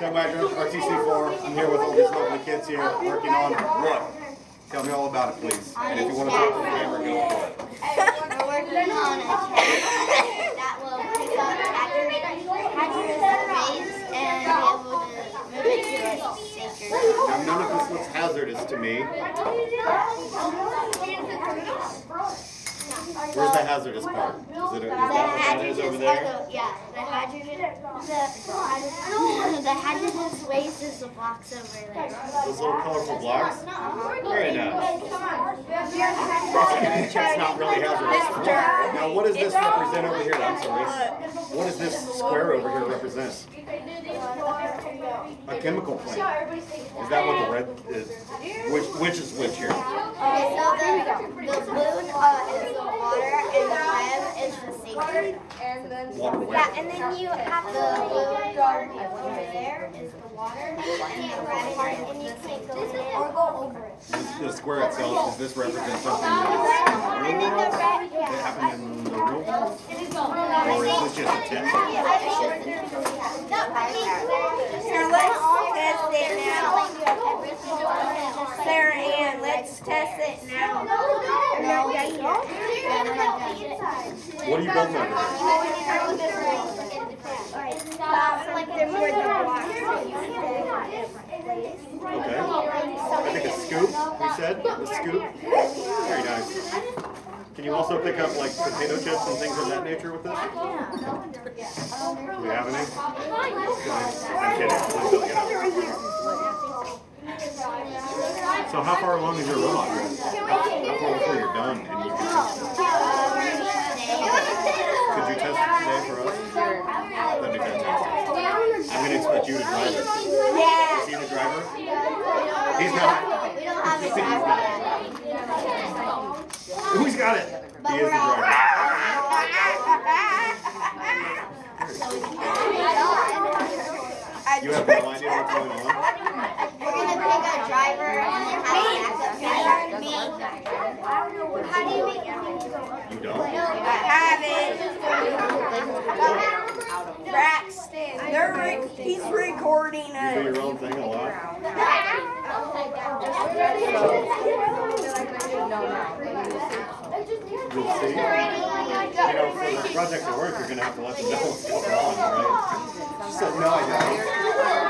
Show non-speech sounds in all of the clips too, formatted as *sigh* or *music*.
Chuck Wagner, RTC4. I'm here with all these lovely kids here working on what? Tell me all about it, please. And if you want to talk to the camera, go for it. We're working on a tank that will pick up hazardous rays and be able to move it to none of this looks hazardous to me. Where's the hazardous part? Is, it, is that what that is over there? the, yeah, the hydrogen. the, the hazardous waste is the blocks over there. Those little colorful blocks? Very nice. It's not really hazardous. Now, what does this represent over here? I'm sorry. What does this square over here represent? A chemical plant. Is that what the red is? Which, which is which here? Okay, so the, the blue uh, is the water and the red is the safer. Water? Yeah, and then you have the blue part over there is the water, and the red part, and you can go in it or go over it. This, the square itself, does this represent something that's I in the real world? That happened in the real world? Or is this just a test? Here, let's test it now. Sarah Ann, let's test it now. What are you building over here? Okay. I think a scoop, you said? A scoop? Very nice. Can you also pick up like potato chips and things of that nature with this? Do we have any? I'm kidding. Please don't get out. So how far along is your robot? How, far before you're done and you? Could you test it today for us? That'd be fantastic. I'm gonna expect you to drive it. Is he the driver? He's not. We don't have a driver Who's got it? He is the driver. *laughs* You have no idea what's going on? We're gonna pick a driver and then have a backup driver. Me. How do you make it? You don't? I have it. Braxton, they're rec- he's recording You do your own thing a lot? You'll see. You know, for the project to work, you're gonna have to let them know what's going on, right? *laughs* She said, no, I don't.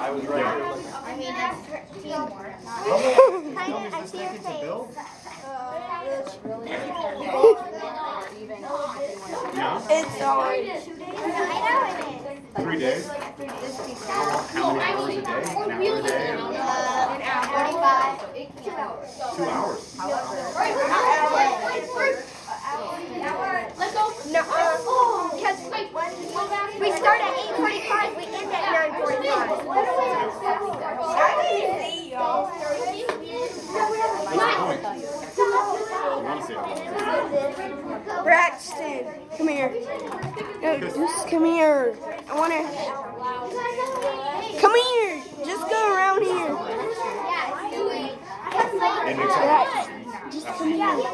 I was right. I mean, it's teamwork, not. How long is this taking to build? Yeah? It's on. Three days? How many hours a day? An hour a day? Uh, forty-five. Two hours? No, uh, because we start at 8:45, we end at 9:45. I didn't see y'all. What's the point? You wanna see it? Braxton, come here. No, just come here. I want to. Come here. Just go around here. And it's Just come here. Nothing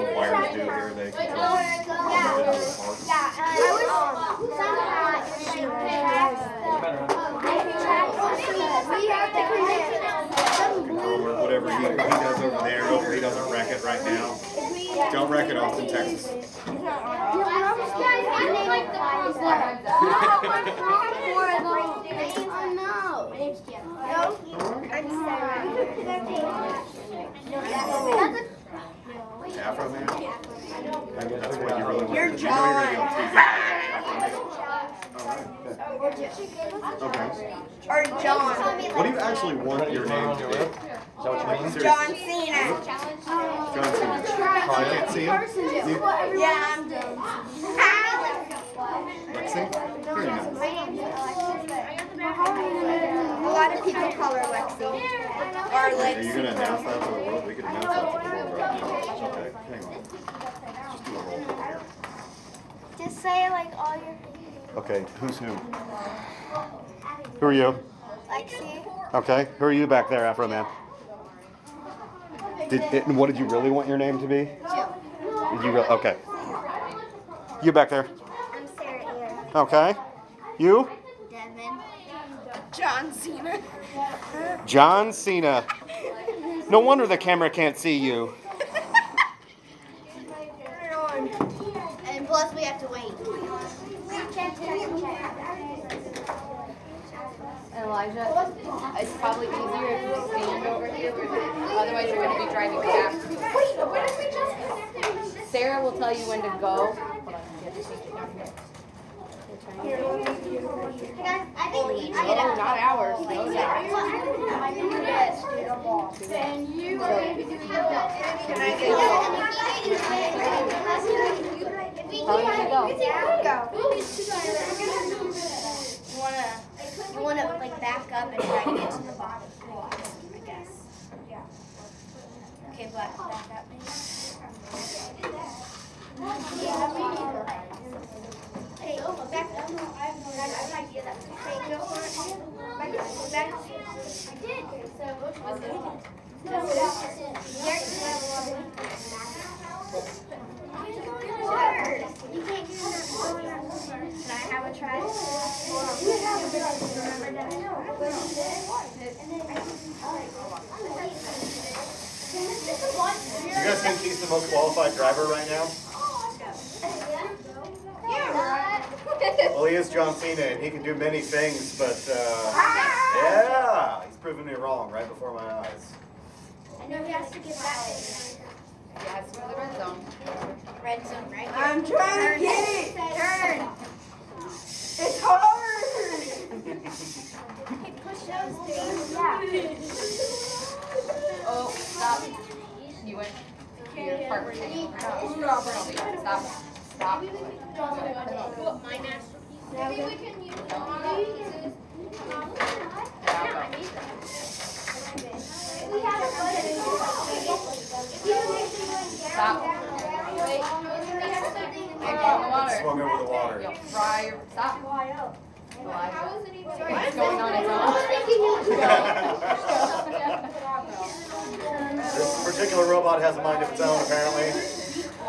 some wires do here, they control individual parts. Or whatever he, he does over there, hopefully he doesn't wreck it right now. Don't wreck it, Austin, Texas. Afro Man? Maybe that's what you really want. Your You know you're gonna be on TV. Alright. Okay. Or John. What do you actually want your name to be? Is that what you mean? John Cena. John Cena. Oh, I can't see him. You, Yeah, I'm John Lexi? Very nice. A lot of people call her Lexi. Or Are you Lexi. gonna announce that to the world? We can announce that to the world right now. Okay, hang on. Just do a roll call here. Just say like all your Okay, who's who? Who are you? Lexi. Okay, who are you back there, Afro Man? Did, and what did you really want your name to be? Did you re- okay. You back there. I'm Sarah Ear. Okay. You? Devin. John Cena. John Cena. No wonder the camera can't see you. And plus we have to wait. Elijah, it's probably easier if you stand over here, otherwise you're gonna be driving back. Sarah will tell you when to go. Oh, not ours, did you go? You wanna, you wanna like back up and try to get to the bottom, I guess. Okay, but back up. Hey, back up. I have an idea that's okay. Go for. Back up. Back. I did. So which was it? Sure. You can't do that. Can I have a try? You guys think he's the most qualified driver right now? *laughs* Well, he is John Cena, and he can do many things, but uh, yeah, he's proven me wrong right before my eyes. I know he has to get that Yeah, it's the red zone. red zone, right? I'm trying to get it. Turn. *laughs* It's hard. Hey, push those things. Yeah. Oh, stop. You went to your part where you Stop. Stop. My masterpiece. Stop. Wait. Hey, go the water. Swung over the water. You'll fry your, stop. Elijah. It's going on its own. This particular robot has a mind of its own, apparently.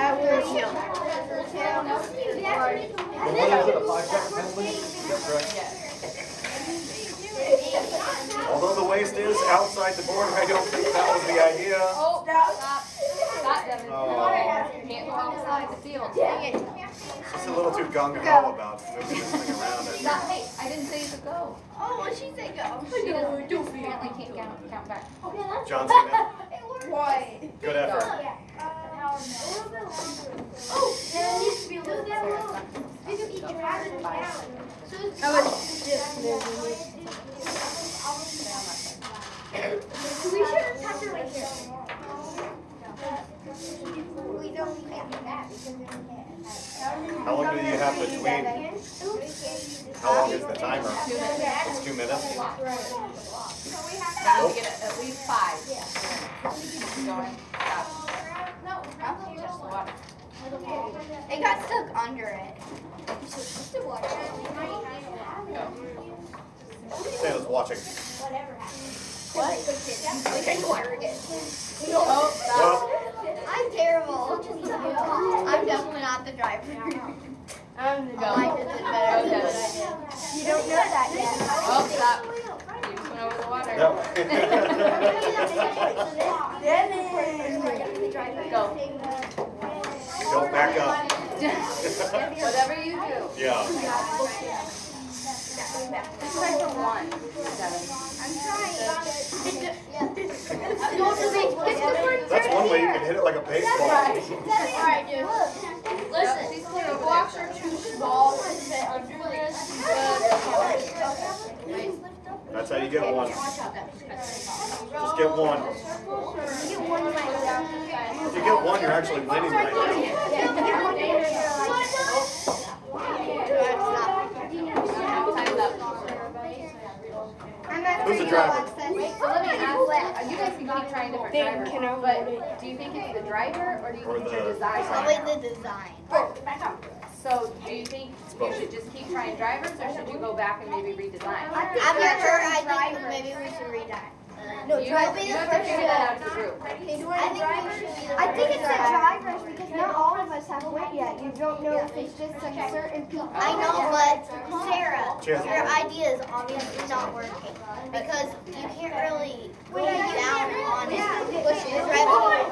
Okay. My turn. The beginning. I will shield. But what is it, a five-second penalty? Is that correct? Although the waste is outside the board, I don't think that was the idea. Oh, stop. Stop, Devin. Oh. You can't go outside the field. Just a little too gung-ho about moving this thing around. I Stop. think. Hey, I didn't say you could go. Oh, what she say go? She doesn't, apparently can't count, count back. John Cena, *laughs* Why? good effort. I was just moving it. We should have tucked her right here. We don't have that because we don't How long do you have between? How long is the timer? It's two minutes? Now we get at least five. Keep Going. Stop. Touch the water. It got stuck under it. Go. Santa's watching. What? There's water again. Oh, stop. I'm terrible. I'm definitely not the driver. I'm the Go. I did better than Okay. what I did. You don't know that yet. Oh, stop. You went over the water. yep. *laughs* Dennis. Go. Don't back up. *laughs* Whatever you do. Yeah. *laughs* Just try for one, Devin. That's one way you can hit it like a baseball. Listen, these blocks are too small to fit under this. That's how you get one. Just get one. If you get one, you're actually winning right now. Time's up. Who's the driver? So let me ask, you guys can keep trying different drivers, but do you think it's the driver or do you Or think it's the your design? Probably the design. Oh, so do you think you should just keep trying drivers or should you go back and maybe redesign? After her, I think maybe we should read that. You have you have to figure that out as a group. I think should I think it's the first. drivers because not all of us have quit yet. You don't know if it's just some certain people. I know, but Sarah, Cheers. your idea is obviously not working because you can't really go down on it. Push it right oh,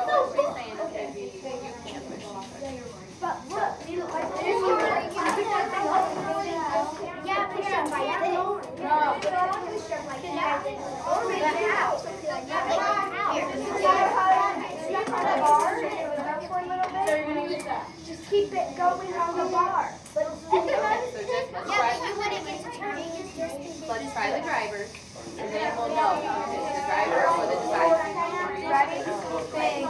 Yeah, push them by No. Push them like that. Or make it out. Just keep it going on the bar. Okay, so just let's Yeah, try, but you wouldn't get to turn it. let's try the drivers and then we'll know if it's the driver or the design. Ready? Big,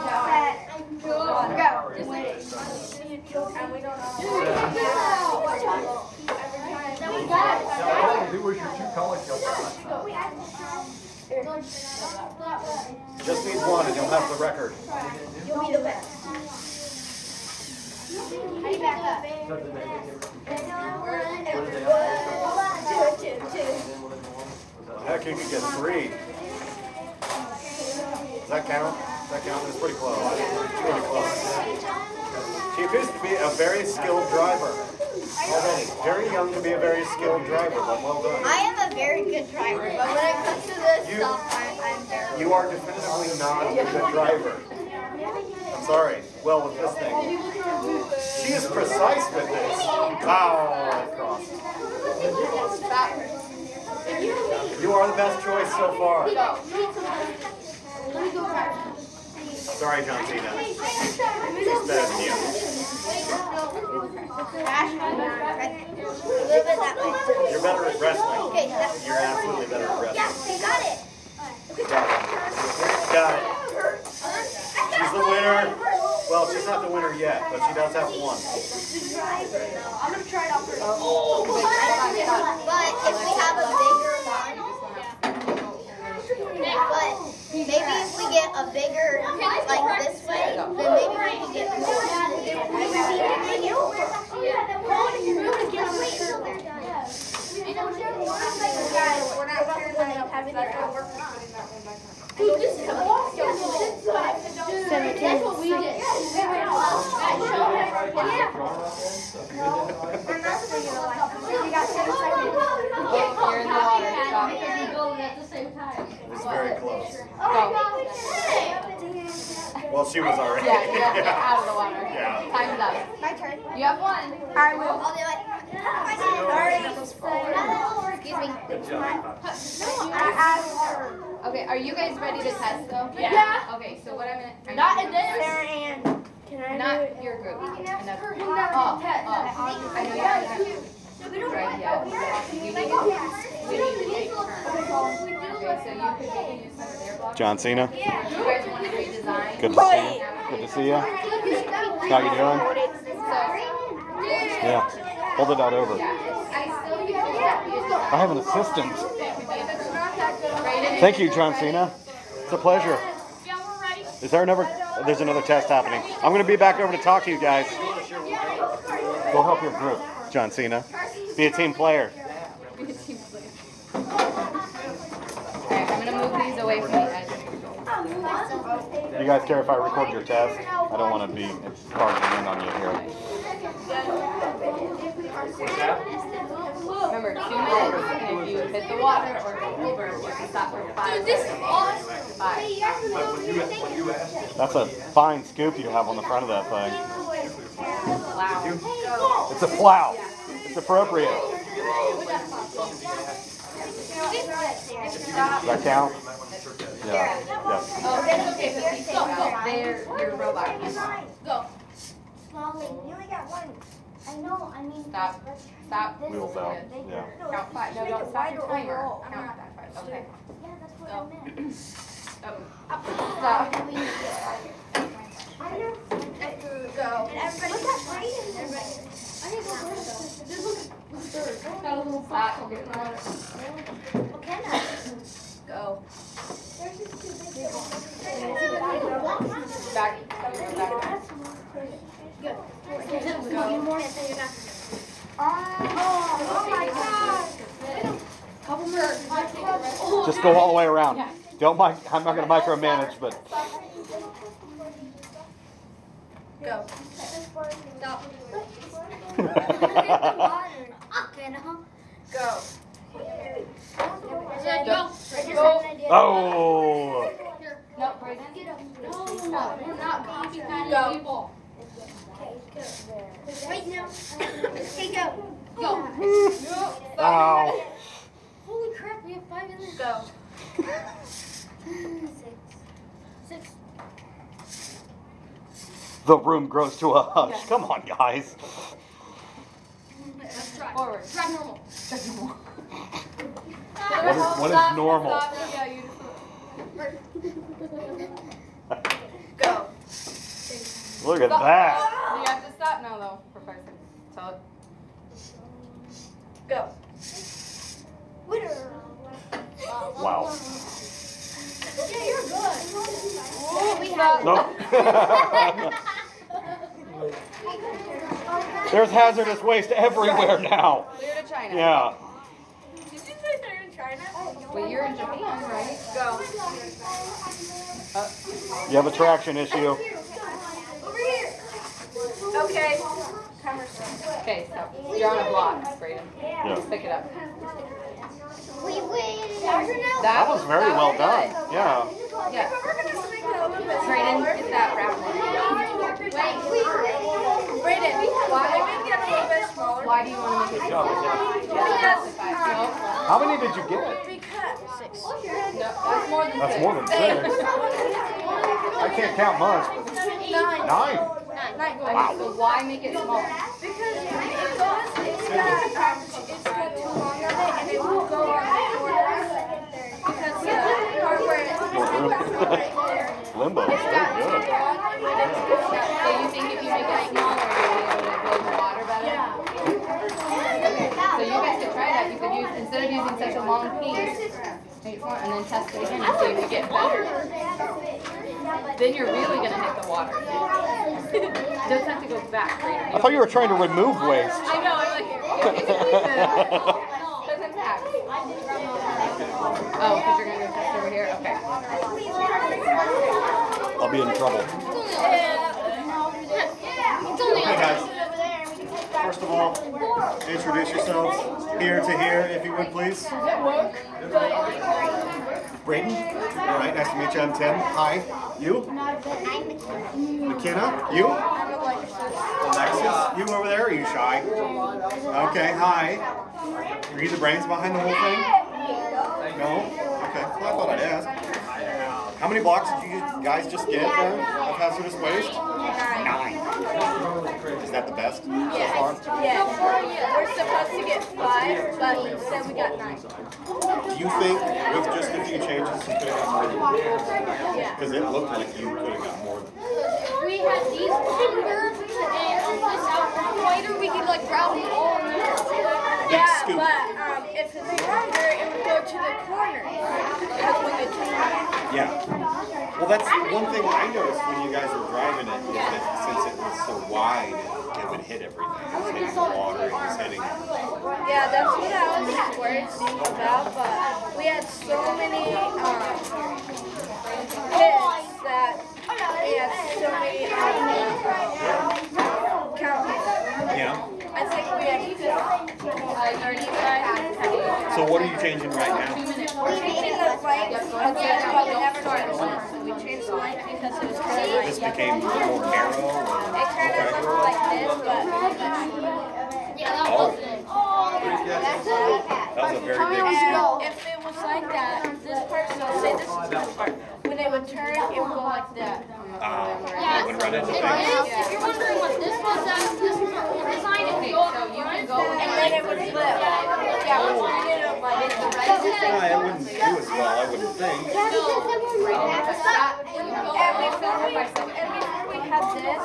Just need one and you'll have the record. You'll be the best. Heck, you could get three. Does that count? Does that count? It's pretty close. It's pretty close. She appears to be a very skilled driver. Already. Very young to be a very skilled driver, but well done. I am a very good driver, but when it comes to this You- stuff, I'm, I'm very. You are definitively not a good driver. I'm sorry. Well, with this thing. She is precise with this. Wow, that crossed. You are the best choice so far. Sorry, John Cena. She's better than you. You're better at wrestling. You're absolutely better at wrestling. Got it. Got it. She's the winner. Well, she's not the winner yet, but she does have one. I'm gonna try it out first. But if we have a bigger one, but maybe if we get a bigger, like this way, then maybe we can get more. Guys, we're not sure have it over. That's what we did. You got ten seconds. You're the water, stop. It was very close. Oh, Go. Well, she was already. Yeah, you have to get out of the water. Yeah. Time's up. My turn. You have one. I will. I'll do it. Excuse me. I asked Okay, are you guys ready to test though? Yeah. Okay, so what I'm gonna. Not in this. Sarah Ann. Can I Not it? your group. Another. Who Oh, never oh, did test? I know you're not right yet. You need to, we need to take turns. Okay, so you could use some of their blocks. John Cena, You guys want to redesign? good to see you. Good to see you. How you doing? So, Yeah. Hold it out over. I have to use the I have an assistant. that could be approved. Right? Thank you, John Cena. It's a pleasure. Is there another? There's another test happening. I'm going to be back over to talk to you guys. Go help your group, John Cena. Be a team player. Be a team player. Alright, I'm gonna move these away from the edge. You guys care if I record your test? I don't want to be barging in on you here. Remember, two minutes, and if you hit the water or go over, you can stop for five. Five. That's a fine scoop you have on the front of that thing. Wow. It's a plow. It's appropriate. Does that count? Yeah. Yeah. Oh, it's okay, go, go. They're your robot. Go. Small. You only got one. I know. I mean. Stop. Stop. Wheels out. Yeah. Count five. No, don't stop your timer. Count that five. Okay. Yeah, that's what I meant. Oh. Stop. Go. And everybody. Look at Brayden. Everybody. I need to go first. Just look. Look third. Got a little spot. We'll get one. McKenna. Go. There's just too big. Back. Back. Oh my god. Couple more. Just go all the way around. Don't mic. I'm not gonna micromanage, but Go. Stop. Go. Go. Go. oh, No, Brayden. No, we're not copycatting people. Wait, no. Okay, go. Go. ow. Holy crap, we have five in there. Go. *laughs* Six. Six. The room grows to a hush. Come on, guys. Let's try. Forward. Try normal. What is, what is normal? Stop. Yeah, you just. *laughs* Go. Look at that. You have to stop now, though, for five seconds. Tell it. Go. Winner. Wow. Yeah, you're good. Oh, we have Nope. *laughs* There's hazardous waste everywhere now. Clear to China. Yeah. Did you say they're in China? Wait, you're in Japan, right? Go. Uh, you have a traction issue. Over here. Okay. Okay, so you're on a block, Brayden. Yeah. Just pick it up. We win. That That was very that well done. good. Yeah. Yeah. We're gonna swing it a little bit. Brayden, get that wrap one. Wait, wait. Brayden, why make it a little bit smaller? Why do you want to make it Yeah, smaller? yeah. No, How many did you get? Six. no, that's more than That's six. more than six. I can't count much. but Nine. Nine. Okay, so why make it smaller? Because it goes, it's got, um, it's got too long of it and it will go on the corners. Because the part where it, Limbo. Very good. So you think if you make it smaller, you'll be able to hold the water better? So you guys could try that. You could use, instead of using such a long piece, make it and then test it again and see if you get better. Then you're really gonna hit the water. *laughs* Doesn't have to go back, right? I thought you were trying to remove waste. I know, I'm like, yeah, it's really good. Doesn't pack. Oh, because you're gonna go test over here? Okay. I'll be in trouble. Hey guys. First of all, introduce yourselves here to here, if you would please. Braden. All right, nice to meet you. I'm Tim. Hi. You? McKenna. You? Alexis. You over there? Are you shy? Okay. Hi. Are you the brains behind the whole thing? No. Okay. Well, I thought I'd ask. How many blocks did you guys just get there of hazardous waste? Nine. Is that the best so far? Yeah, we're supposed to get five, but instead we got nine. Do you think with just a few changes you could have got more? Because it looked like you could have got more. We had these longer and this out wider, we could like route it all in there. Big scoop. But um, if it's longer, it would go to the corner. Because we could. Yeah. Well, that's one thing I noticed when you guys were driving it is that since it was so wide, it would hit everything. It was hitting the water, it was hitting. Yeah, that's what I was worried about, but we had so many um, hits that we had so many um, count. Yeah. I think we had 50. Uh, your knee size, how do you? So what are you changing right now? Minutes. we're the flight. Yep, go ahead. Yes, Yeah, but we never start. changed we changed the flight because it was kind of This became more narrow. it kind of looked like this, but Yeah, that Oh. wasn't. That was a very big And if it was like that, this part, so say this is this part, when it would turn, it would go like that. Uh, Yeah. it would run into It things. If you're wondering what this was, that this was designed to Okay, go so you can go And then it would flip. Yeah, we did it like this. Yeah, it wouldn't do as well, I wouldn't think. And before we, and before we had this,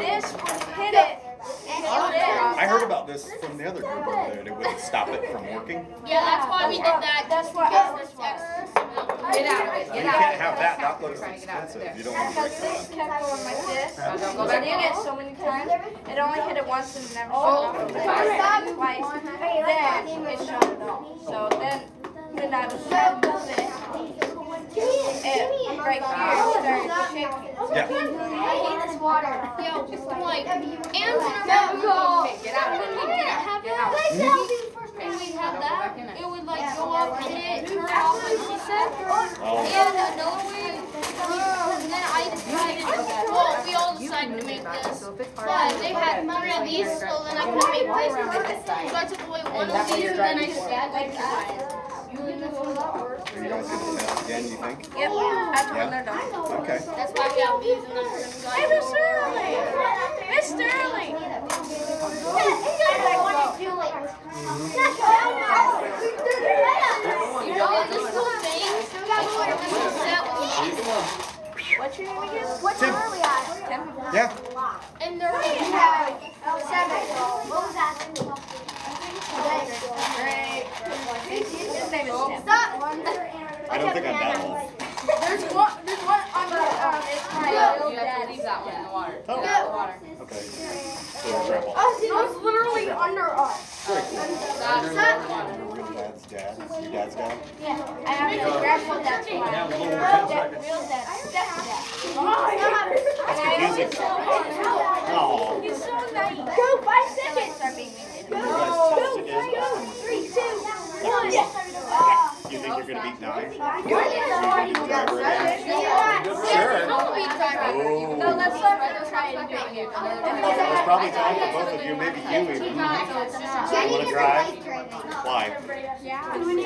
this would hit it. And hit it. I heard about this from the other group over there, and it wouldn't stop it from working. Yeah, that's why we did that. That's what Because ours this was. extra. Get out of it. You Get out can't have that, that looks Trying to get out of expensive, you don't want to break Because this that. kept going like this. Don't go So back. did it so many times. It only hit it once and never shut Oh, off. It twice. Then it shut it off. So then when I was trying to move it, it right here started shaking. Yeah, I hate this water. Yeah, like, and whenever Okay, get out of when it. we Get out. That, when we had that, it would like go up and it turn off like she said. oh, And another way, and then I decided, well, we all decided to make this. So if it's hard, But they had three of these, so then I couldn't make this. So I took away one of these and then I just had like that. are you guys gonna do that again, you think? Yep, that's when they're done. Okay. That's why we have these and then we're gonna go. Hey, Miss Sterling! Miss Sterling! You know, this whole thing, like, this whole set was What's your name again? What Tim. are we at? Yeah, And there We was have seven. What was that? Great. His name is Tim. I don't think I'm that old. There's one, there's one under, um, it's my little You have to daddy. leave that one in the water. Oh. Get out of the water. Okay. So your grandma. It's literally under us. Very cool. Stop. Your real dad's dad, your dad's dad? I have to grandpa that's my real dad, real dad, stepdad. And I Confusing. Oh, He's so nice. Go, five seconds. Start being mean. you guys test again? Three, two, one. You think you're gonna beat nine? You think you can drive her again? Sure. Oh. No, let's let her try and do it. There's probably time for both of you, maybe Huey. You wanna drive? Why?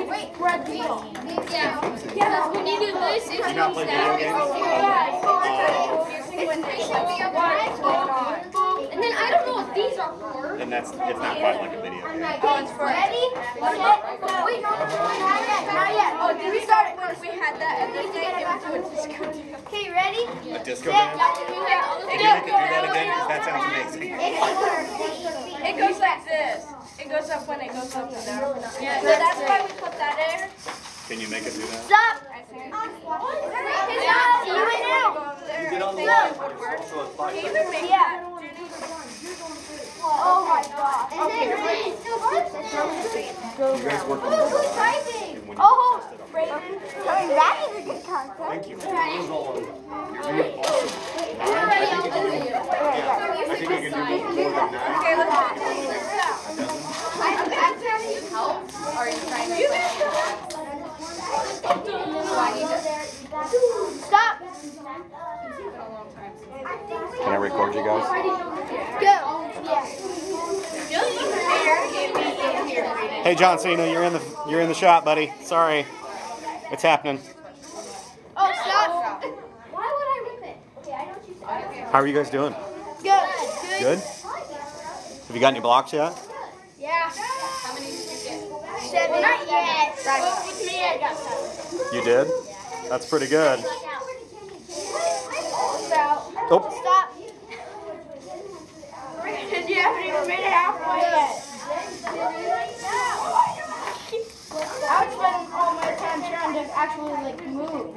Wait, we're at the. Yeah. Yeah. When you do this, Do it's you not play video games? Oh, uh, oh And then I don't know what these are for. then that's, it's not quite like a video game. Oh, it's for ready? Set, go. Wait, no, no, no, not yet, not yet. Oh, did we start when we had that and then they it was doing disco? Okay, ready? A disco dance? If you could do that again, 'cause that sounds amazing. It goes like this. It goes up when it goes up and down. Yeah, so that's why we put that in. Can you make it do that? Stop. I think. Yeah, see you right now. You get on the line, but it's also a fight. Can you even make that? Oh my god. Okay, You guys work on the and when you Oh, test it up. Brayden. Coming back is a good concept. Thank you. You're doing awesome. Nine? I think you can do, yeah, I think you can do more than nine. Okay, let's do A dozen. Help? Or are you trying to? Do I need to? Stop. Can I record you guys? Go. Hey John Cena, you're in the you're in the shot, buddy. Sorry, it's happening. Oh, stop. Why would I rip it? Okay, I know what you. How are you guys doing? Good. Good. Have you got any blocks yet? Yeah. How many did you get? Seven. Not yet. But me, I got seven. You did. That's pretty good. Oh, Stop. You haven't even made it halfway yet. I was spending all my time trying to actually like move.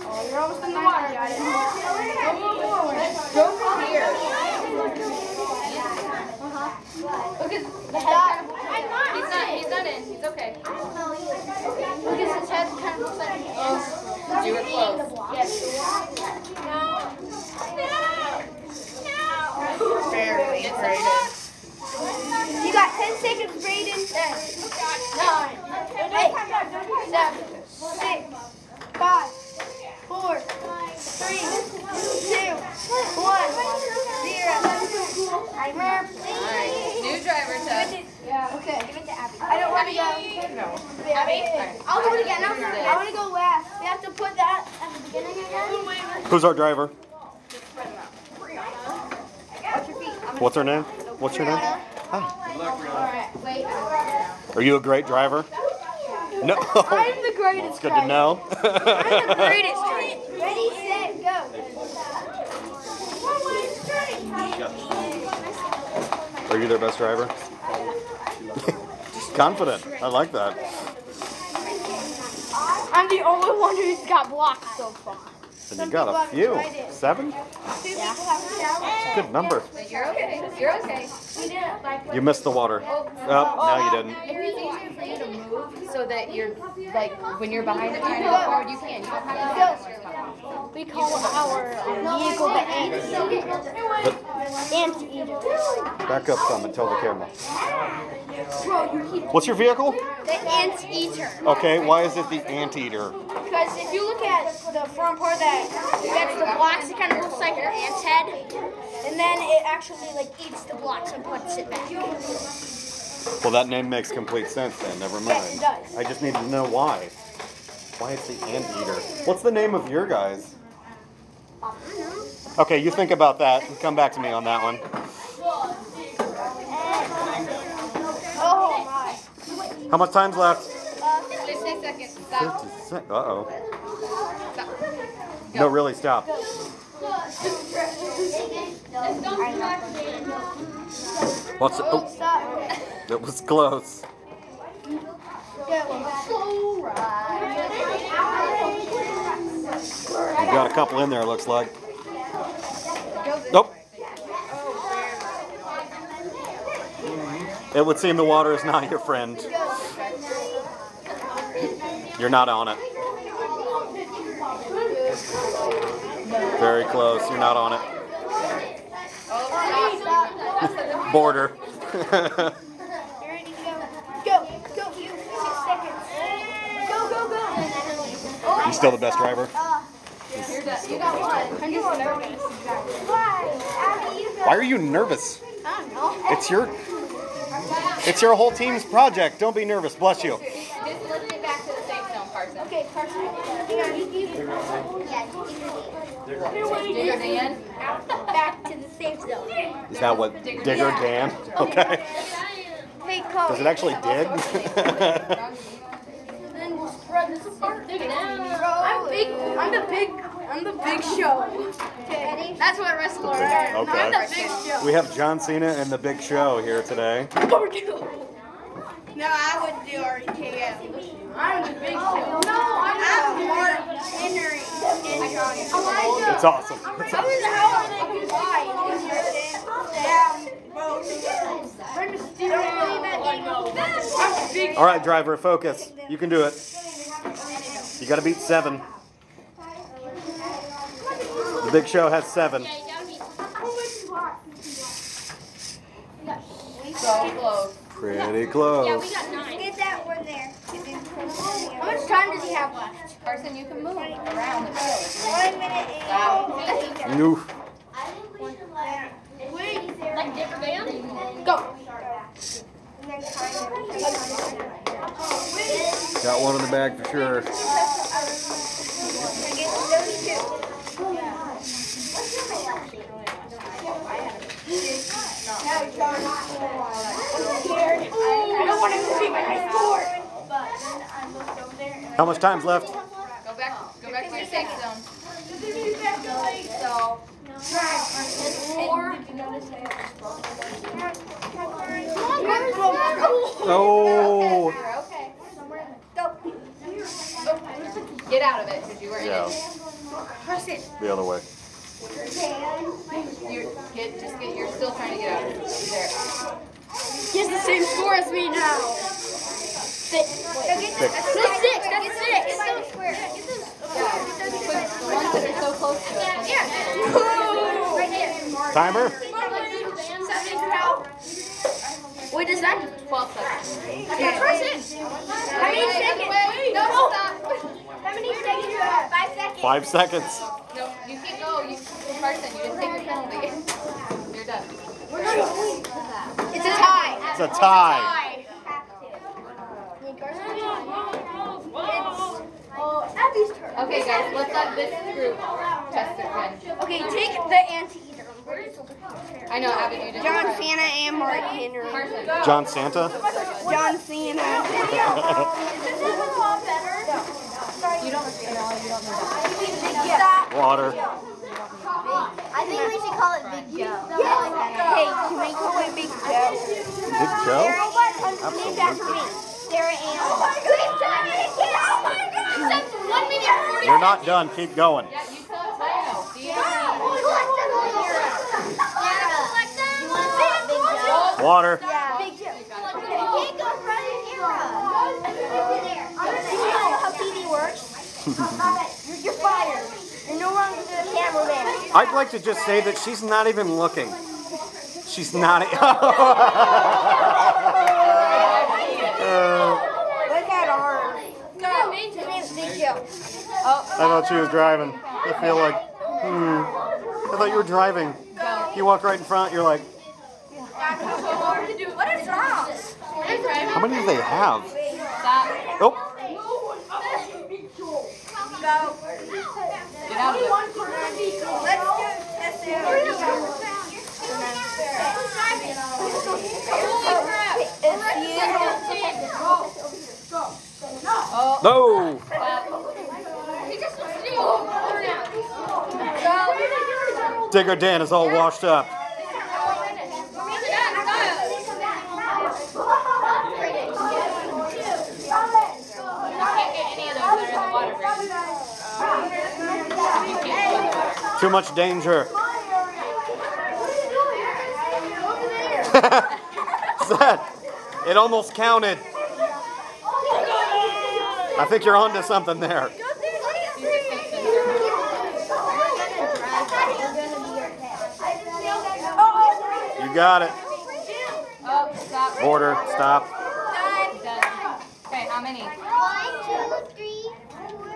Oh, you're almost in the water, guys. Go move forward. Go from here. At the head. Kind of, I'm not. He's not. He's not in. He's okay. Look at his head kind of looks like an You were close. Yes. No. No. No. barely, Brayden. You got 10 seconds, Brayden. 10. 9. Hey. 7 four, three, two, one, zero. I remember. New driver test. Yeah. Okay. Give it to Abby. I don't want to go. No. Abby? Right. I'll do it again. I want to go last. We have to put that at the beginning again. Who's our driver? What's her name? What's your name? Hi. Are you a great driver? No. I'm the greatest. It's good to know. I'm the greatest. Ready, set, go. Are you their best driver? *laughs* Confident. I like that. I'm the only one who's got blocked so far. And you got a few. Seven? Two people Good number. You're okay. You're okay. You missed the water. Oh, no, you didn't. If it's easier for you to move so that you're like when you're behind it trying to forward, you can. You don't have to focus. We call our vehicle the ant ant eater. Back up some and tell the camera. What's your vehicle? The ant eater. Okay, why is it the anteater? Because if you look at the front part of that gets the blocks, it kind of looks like an ant's head, and then it actually like eats the blocks and puts it back. Well, that name makes complete sense then. Never mind. Yes, it does. I just need to know why. Why it's the ant eater. What's the name of your guys? Okay, you think about that and come back to me on that one. Oh my. How much time's left? Uh, 50 seconds. 50 sec- Uh-oh. Stop. No, really, stop. What's it? Oh, it was close. You got a couple in there, looks like. Nope. It would seem the water is not your friend. You're not on it. Very close. You're not on it. *laughs* Border. You ready to go? Go, go, you. Six seconds. Go, go, go. you still the best driver? Uh, you're done. You got one. I'm just nervous. Why? Abby, you go. Why are you nervous? I don't know. It's your it's your whole team's project. Don't be nervous. Bless you. Carson. Okay, Carson. Hang on, you, you. Yeah, you Do your Dan. back to the safe zone. Is that what Digger Dan? Okay. Hey, Cole. Does it actually dig? *laughs* Then we'll spread this apart. I'm big. I'm the big. I'm the big show. Okay. That's what wrestlers are. Okay. I'm the big show. we have John Cena and the Big Show here today. No, I would do RKO. I'm the big show. No, I'm Mark Henry. It's awesome. How is how are they goodbye? All right, driver, focus. You can do it. You got to beat seven. The Big Show has seven. So close. Pretty close. Yeah, we got nine. Get that one there. How much time does he have left? Carson, you can move around the field. One minute and Oof. Like different band? Go. Got one in the bag for sure. I don't want to see my score. How much time's left? Go back. Go back to your safe zone. So, Oh. You're okay. Go. Get out of it because you were in Yeah, it. Press it. the other way. You get just get. You're still trying to get out of it. There. He has the same score as me now. Six. Six. That's six. That's six. The ones that are so close to it. Right there. Timer? Wait, does that do? 12 seconds. Okay, press it. How many seconds? No, stop. Oh. How many seconds? do have? Five seconds. Five seconds. No, you can't go. You, Carson, you didn't take your penalty. *laughs* You're done. We're not going to that. It's a tie. It's a tie. Okay, guys, let's let this group test it again. Okay, take the anteater. I know, Abby, you just John Santa and Mark Henry. John Santa? John Santa. *laughs* you don't, you know, you don't know that. Water. I think we should call it Big Joe. Hey, can we call it Big Joe? Big Joe? Named after me. Sarah Ann. Oh my god! One minute and 40 You're not done. Keep going. Yeah, you still have time. Do you have Water. Big Joe. You can't go in front of the camera. how TV works? *laughs* you're, you're fired. You're no longer the cameraman. I'd like to just say that she's not even looking. She's not. Uh, Look at ours. His name's Big Oh, I thought she was driving. I feel like, hmm. I thought you were driving. You walk right in front. You're like, What is wrong? how many do they have? stop. Oh, Get out of it. Let's do Oh, no. Digger Dan is all washed up. you can't get any of those that are in the water, Brandon. You can't go in the water. Too much danger. *laughs* Seth, it almost counted. I think you're onto something there. You got it. Oh. Border, stop. Done. Okay, how many? One, two, three, four,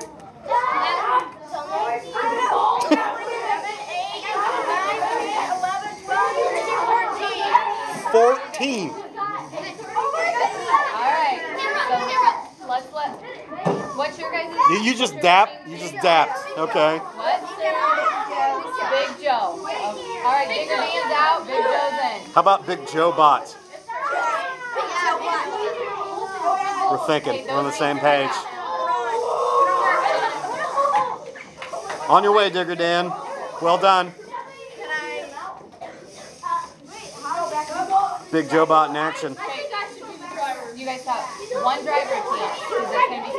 five, seven, eight, nine, eleven, twelve, thirteen, fourteen. 14. Alright. So let's let. What's your guys' You, you just dap. You just dapped. Okay. What? Big Joe. Um, oh, Alright, Digger Dan's out, Big Joe's in. How about Big Joe Bot? We're thinking. We're on the same page. On your way, Digger Dan. Well done. Big Joe Bot in action. You guys have one driver can't, because it's be time to clean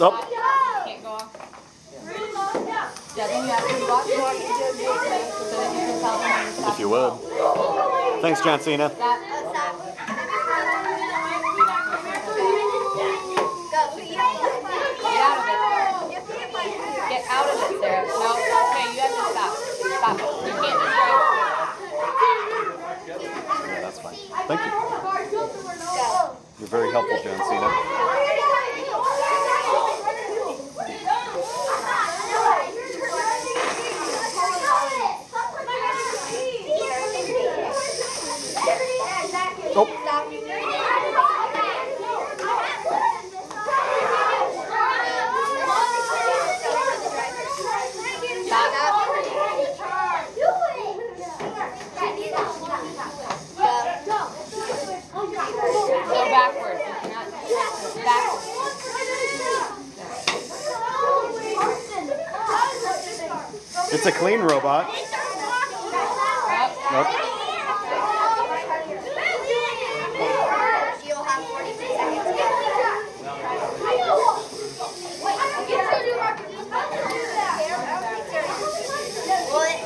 Nope. Can't go off. Devin, you have to watch so that you can tell them to stop. If you would. Thanks, John Cena. That, get out of it. Get out of it, Sarah. No, okay, you have to stop. Stop. You can't just drive. Yeah, that's fine. Thank you. You're very helpful, John Cena. Oh, Go backwards. You cannot backwards. it's a clean robot. Up. Nope. You'll have 42 seconds. Well, it,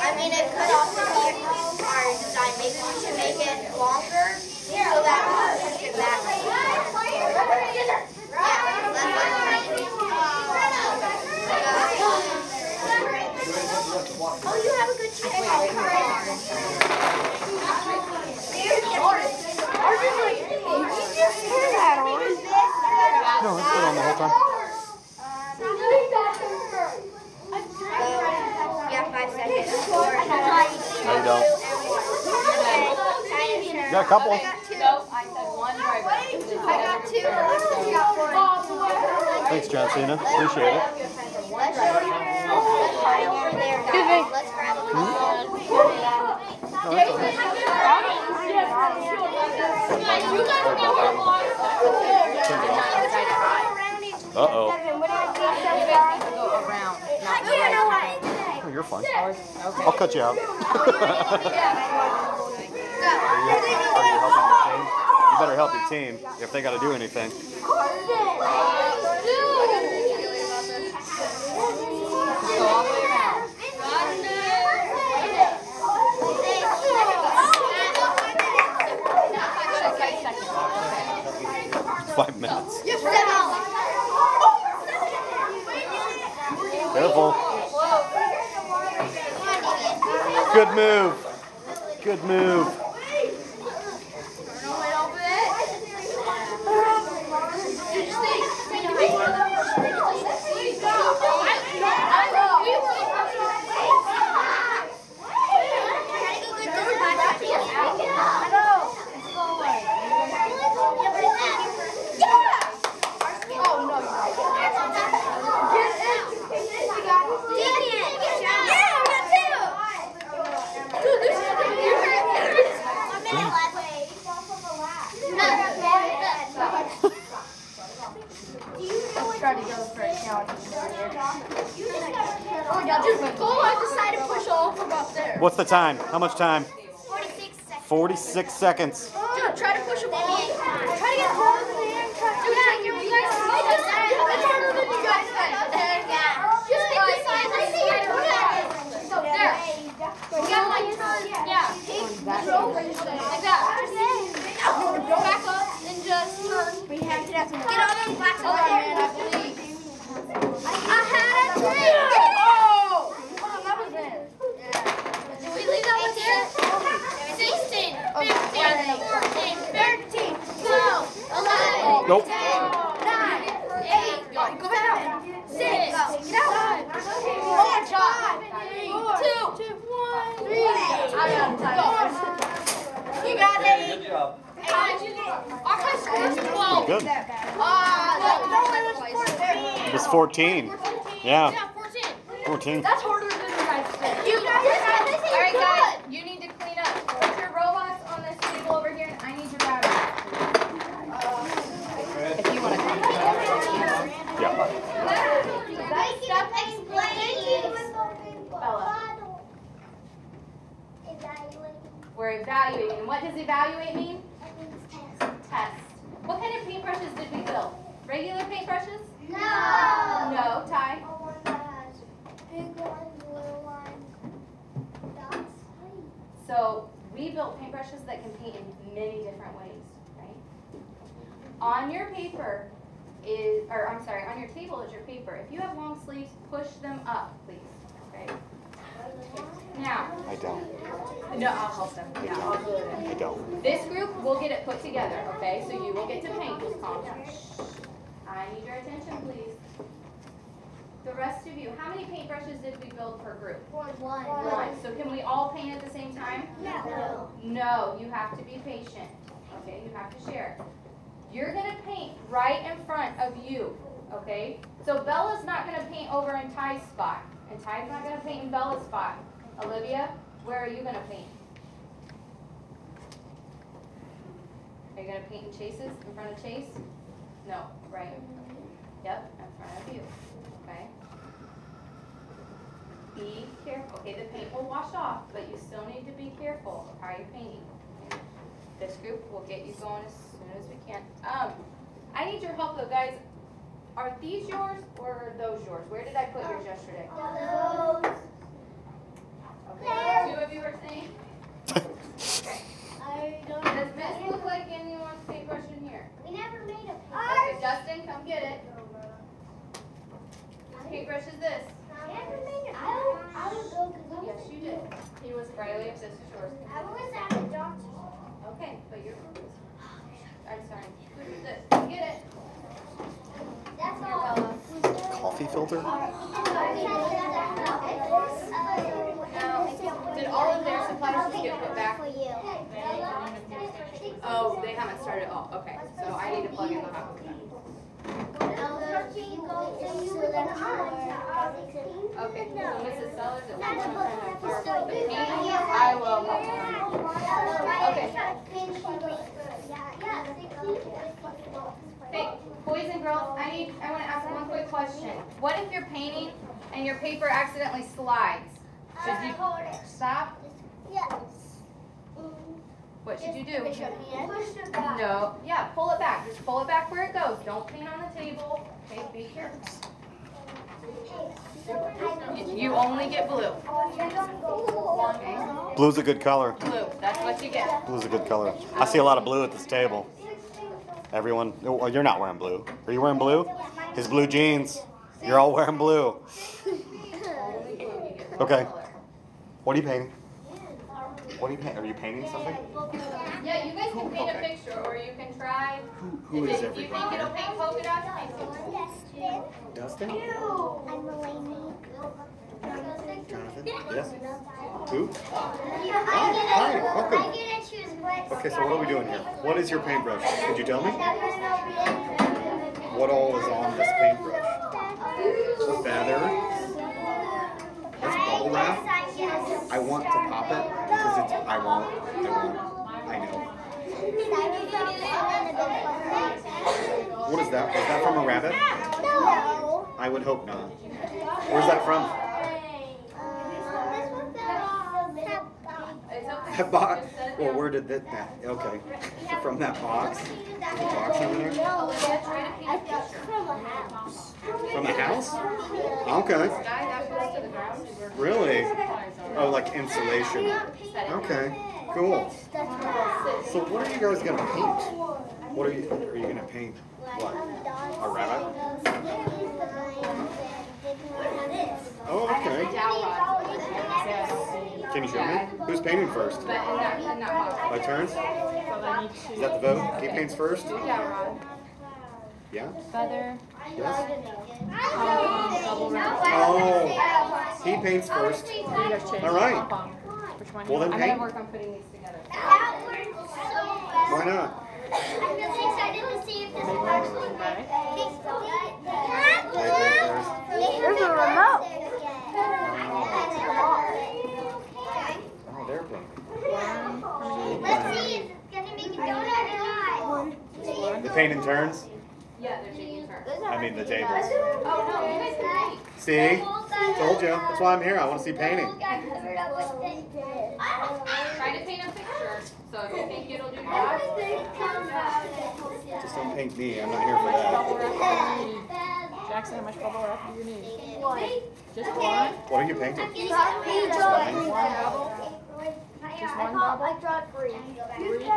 I mean, it could also be our design. Maybe we should make it longer so that we can push it back. Yeah, that's what Oh, you have a good chance. fun? Yeah, five seconds. No, you don't. You got a couple. No, I said one driver. I got two. Thanks, John Cena. Appreciate it. Let's show you the over there, guys. Let's grab a couple. No, that's okay. Uh oh. What did I You say so guys far? need to go around, not You don't know what. Oh, you're fine. I'll cut you out. *laughs* You better help your team if they got to do anything. Go all the way around. Five seconds. Okay. Five minutes. Seven. Good move. Good move. Try to go for a challenge. I decided to push all from up there. What's the time? How much time? 46 seconds. 46 seconds. Dude, try to push them all. Try to get harder than the end. Dude, yeah, you guys It's harder than you guys think. Yeah. Just pick the side. I see your twin. There. You got like, yeah. Like that. Back up and just turn. We have to get blacks over there. I had a dream. Oh! That was it. Did we leave that one here? 16, 15, 14, 13, 12, 11, Nope. 10, 9, 8, Go back. 6, get out. 4, 5, 2, 1, 3. I got time. You got it. Good job. Our high score is 12. Good. It was 14. Yeah, Yeah, 14. 14. That's harder than you guys think. You guys got this. All right, guys, you need to clean up. Put your robots on this table over here, and I need your batteries. If you want to come. Yeah. Stop explaining. Bella. We're evaluating. And what does evaluate mean? Test. Test. What kind of paintbrushes did we build? Regular paintbrushes? No. No, Ty. Big one, little one. Dots. So we built paintbrushes that can paint in many different ways, right? On your paper is, or I'm sorry, on your table is your paper. If you have long sleeves, push them up, please, okay? Now, I don't. no, I'll help them. Yeah, I'll do it. I don't. This group will get it put together, okay? So you will get to paint. Just calm down. I need your attention, please. The rest of you, how many paintbrushes did we build per group? One. One. So can we all paint at the same time? No. No, you have to be patient. Okay, you have to share. You're gonna paint right in front of you, okay? So Bella's not gonna paint over in Ty's spot, and Ty's not gonna paint in Bella's spot. Olivia, where are you gonna paint? Are you gonna paint in Chase's, in front of Chase? No, right. Yep, in front of you, okay? Be careful. Okay, the paint will wash off, but you still need to be careful of how you're painting. This group will get you going as soon as we can. Um, I need your help though, guys. Are these yours or are those yours? Where did I put yours yesterday? Okay, two of you are saying. I don't. Does this look like anyone's paintbrush in here? We never made a Okay, Justin, come get it. Whose paintbrush is this? Never made a I don't go Yes, you did. He was Riley, this is yours. I was at the doctor's. Okay, but you're. Oh, I'm sorry. Whose is this? Get it. That's all filter? Did all of their supplies just get put back? Oh, they haven't started, oh, okay, so I need to plug in the hot water. Okay, so Mrs. Sellers, if you want to kind of the painting, I will Hey, boys and girls, I need, I wanna ask one quick question. What if you're painting and your paper accidentally slides? Should you stop? Yes. What should you do? No, yeah, pull it back. Just pull it back where it goes. Don't paint on the table. Okay, be careful. You only get blue. Okay, Blue's a good color. blue. That's what you get. Blue's a good color. I see a lot of blue at this table. Everyone, well, you're not wearing blue. Are you wearing blue? His blue jeans. You're all wearing blue. Okay. What are you painting? What are you painting? Are you painting something? Yeah, you guys can paint a picture, or you can try. Who if is it- if you think everyone it'll paint polka dots, paint it. Dustin? I'm Eleni. Jonathan? Yes? Who? Hi, welcome. I get to choose what. Okay, so what are we doing here? What is your paintbrush? Could you tell me? What all is on this paintbrush? A feather? That's bubble wrap? I want to pop it because it's, I won't, I won't, I know. What is that? Is that from a rabbit? No. I would hope not. Where's that from? That box. Well, where did that, that, okay. From that box? A box over there? From a house? Okay. The ground. Really? Oh, like insulation. Okay, cool. So what are you guys gonna paint? What are you, are you gonna paint? What? A rabbit? Oh, okay. Can you show me? Who's painting first? But in that, in that box. My turn? Is that the vote? He paints first? Yeah, Feather. Yes? Double wrap. Oh, he paints first. All right. Well, then I'm paint. gonna work on putting these together. Why not? I'm really excited to see if this will actually work. There's a remote. Oh, they're painting. Let's see if it's gonna make a donut or not. The paint in turns? Yeah, they're taking turns. I mean the tables. Oh, no, you guys can paint. See? Told you. That's why I'm here. I want to see painting. Try to paint a picture. So you think it'll do that. Just don't paint me. I'm not here for that. *laughs* Jackson, how much bubble wrap do you need? One. Just one? What are you painting? Just one bubble? I draw three. Three? Okay,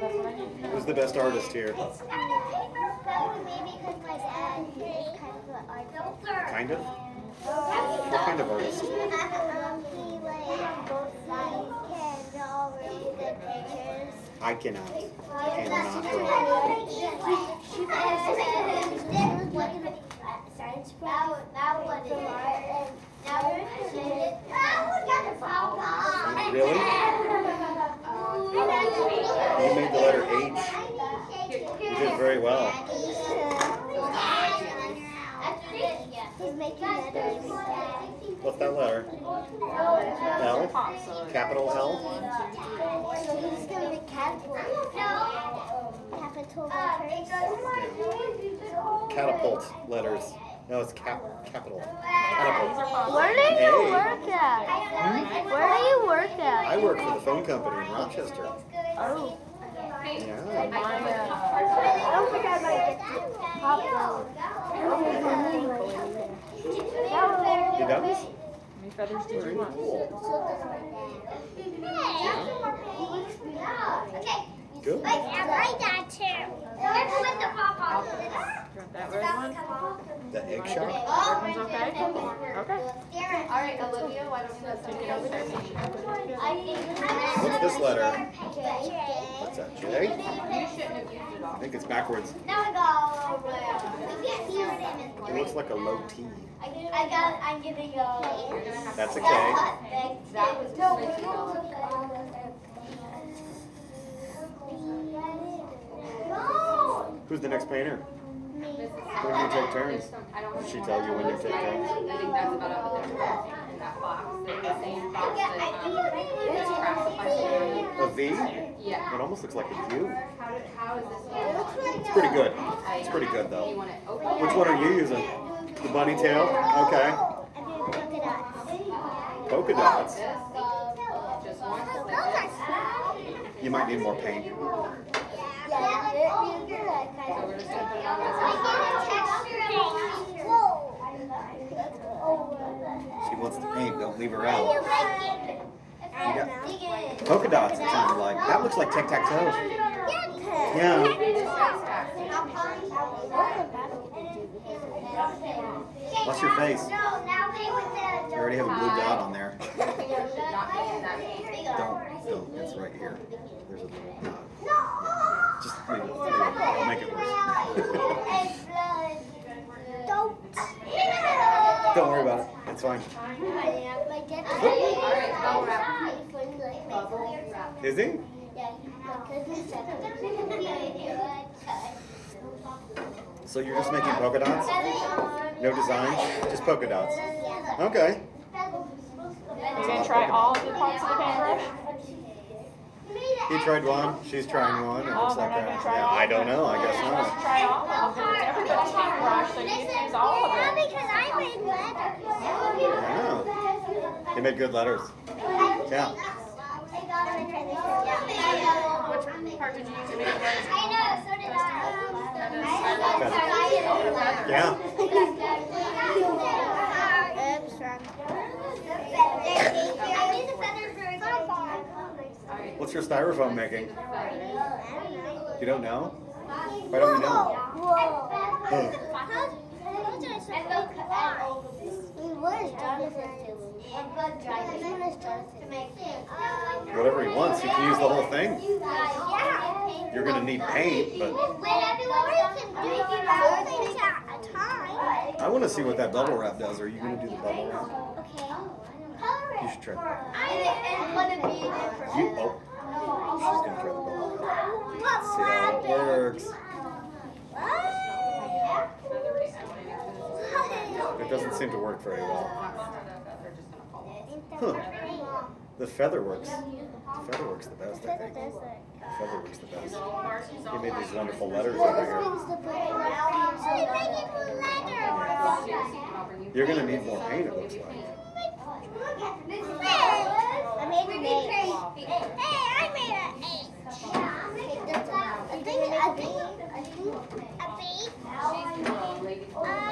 that's what I need. Who's the best artist here? Maybe because my dad is kind of an artist. Kind of? What kind of artist? Um, *laughs* he like both sides can good pictures. I cannot. Cannot draw. Really? You made the letter H. You did very well. He's making letters. What's that letter? L? Capital L? So he's gonna make capital. Capital letters. Catapult letters. No, it's cap capital. Catapult. Where do you Hey. work at? Where do you work at? I work for the phone company in Rochester. Oh. I don't think I might get to pop He does? How many feathers did you want? cool. Okay. Good. Wait, I like that too. Let's put the pop on. You want that red one? The egg shot? Red one's okay? Okay. All right, Olivia, why don't you let's take it over there? What's this letter? What's that? Okay. You shouldn't have used it I think it's backwards. Now we go around. We can't see it. It looks like a low T. I got. I'm giving a. That's a K. That was Who's the next painter? When do you take turns? Did she tell you when you take turns? I think that's about it, but in that box, they're the same box that, um, it's classified. A V? Yeah. It almost looks like a U. How did, how is this one? It's pretty good. It's pretty good though. want it open? Which one are you using? The bunny tail? Okay. Polka dots. Just one, just like this. You might need more paint. So we're just gonna put it on this. She wants to paint. Don't leave her out. Polka dots, it sounds like. That looks like tic tac toe. Yeah. What's your face? You already have a blue dot on there. Your finger should not be in that paint. Don't, don't. It's right here. There's a little dot. Just leave it. Leave it. I'll make it worse. Don't worry about it. It's fine. Is he? So you're just making polka dots? No design? Just polka dots? Okay. You gonna try all of the parts of the paintbrush? He tried one. She's trying one. It Oh, looks they're like gonna that. try Yeah, all I don't know. I guess You're supposed to not. try all of them, 'cause it's everybody's paintbrush, so you can use all of it. because I made letters. Yeah. They made good letters. Yeah. Which part did you use to make it letters? I know, so did I. Yeah. What's your styrofoam making? You don't know? Why don't you know? Whoa. Whoa. Huh. Whatever he wants, he can use the whole thing. You're gonna need paint, but I want to see what that bubble wrap does. Are you gonna do the bubble wrap? Okay. You should try that. You oh, she's gonna try the bubble wrap. See how it works. It doesn't seem to work very well. Huh. The feather works. The feather works the best, I think. The feather works the best. He made these wonderful letters over here. You're gonna need more paint, it looks like. I made an eight. Hey, I made an eight. I think a B. A B. I. That was a good B. When everyone's That was a good B. Your arm there, Ty. Look at your arm. Why did you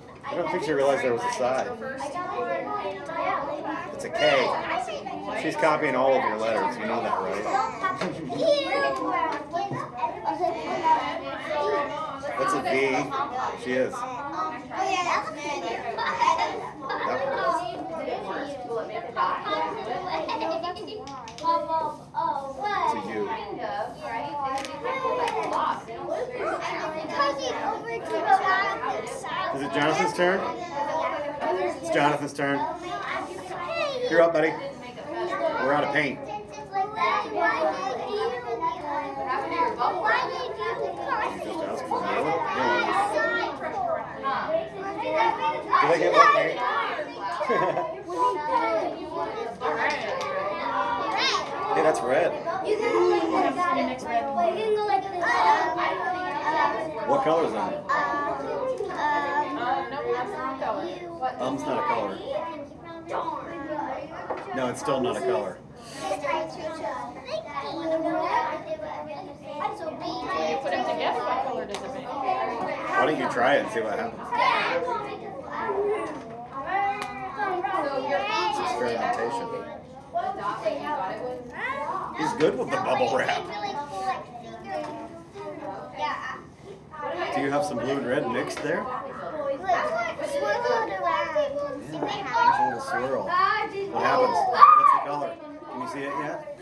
I don't think she realized there was a side. It's a K. She's copying all of your letters. You know that, right? That's a V. She is. It's a U. Is it Jonathan's turn? It's Jonathan's turn. You're up, buddy. We're out of paint. Hey, that's red. What color is that? Um's not a color. No, it's still not a color. Why don't you try it and see what happens? Experimentation. He's good with the bubble wrap. Do you have some blue and red mixed there? Yeah, a little swirl. What happens? What's the color? Can you see it yet?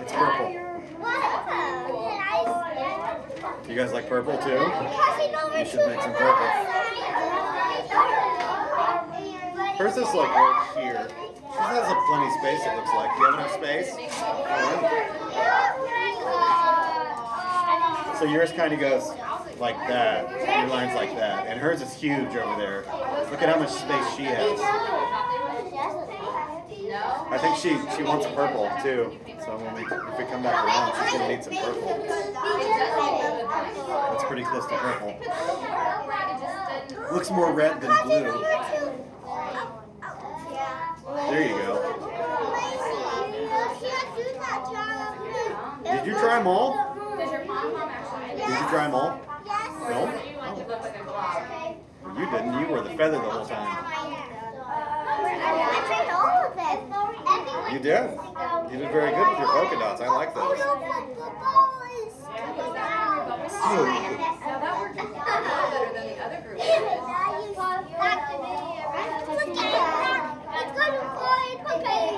It's purple. You guys like purple too? You should make some purple. Hers is like right here. She has a plenty of space it looks like. Do you have enough space? So yours kind of goes like that. Your line's like that. And hers is huge over there. Look at how much space she has. I think she, she wants a purple too. So when we, if we come back around, she's gonna need some purple. That's pretty close to purple. Looks more red than blue. There you go. Did you try them all? Does your pom pom actually Did you try them all? No? look like a glob? You didn't. You were the feather the whole time. You did. You did very good with your polka dots. I like those.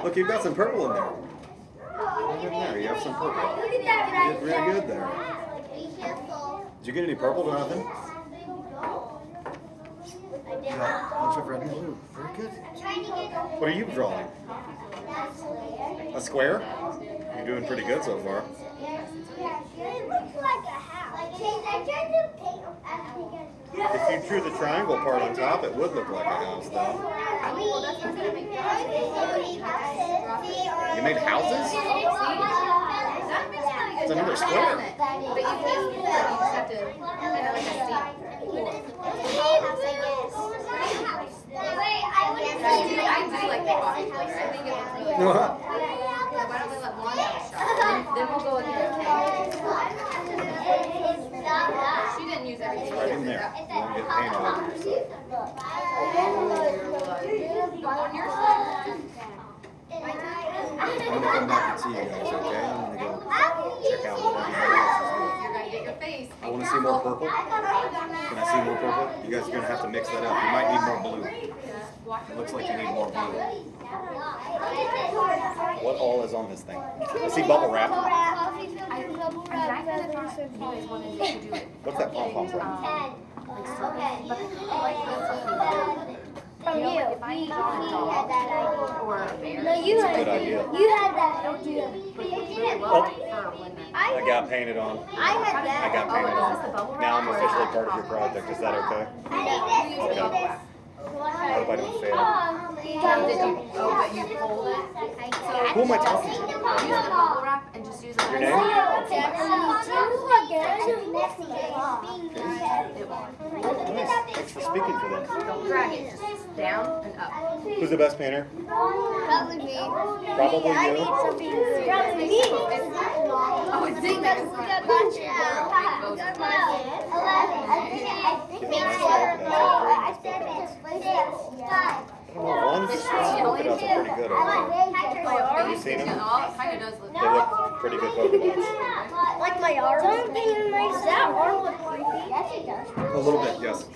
Look, you've got some purple in there. Look in there. You have some purple. You did really good there. Did you get any purple or nothing? You got a bunch of red and blue. Very good. What are you drawing? A square? You're doing pretty good so far. If you drew the triangle part on top, it would look like a house, though. You made houses? It's another square. But you can pull it, you just have to kind of like a steep pull. I do, I do like the coffee flavor. I think it looks really good. Why don't we let one have a shot? Then we'll go with the *laughs* She didn't use everything. Right in there. You want to get paint all over yourself. On your side. I'm gonna come back and see you guys, okay? I'm gonna go check out what everybody else is doing. You're gonna get your face. I want to see more purple. Can I see more purple? You guys are gonna have to mix that up. You might need more blue. It looks like you need more blue. What all is on this thing? I see bubble wrap. What's that pom um, pom from? From you. He, he had that idea. No, you had idea. You had that idea. Oh, I, I got painted on. I had I that. got painted on. Now I'm officially part of your project. Is that okay? Okay. What if I don't fail? Oh, Did you, oh, but you fold it? Who am I talking to? Use the bubble wrap and just use it. Your name? Nice. Thanks for speaking for them. Don't drag it, just down and up. Who's the best painter? Probably me. Probably you. Probably me. Oh, it did make us laugh. Get nice polka dots. Very nice polka dots. I don't know, one's one's polka dots are pretty good over there. Have you seen them? It kind of does look. They look pretty good polka dots. Like my arm. Don't paint my that arm look creepy. Yes, it does. A little bit, yes.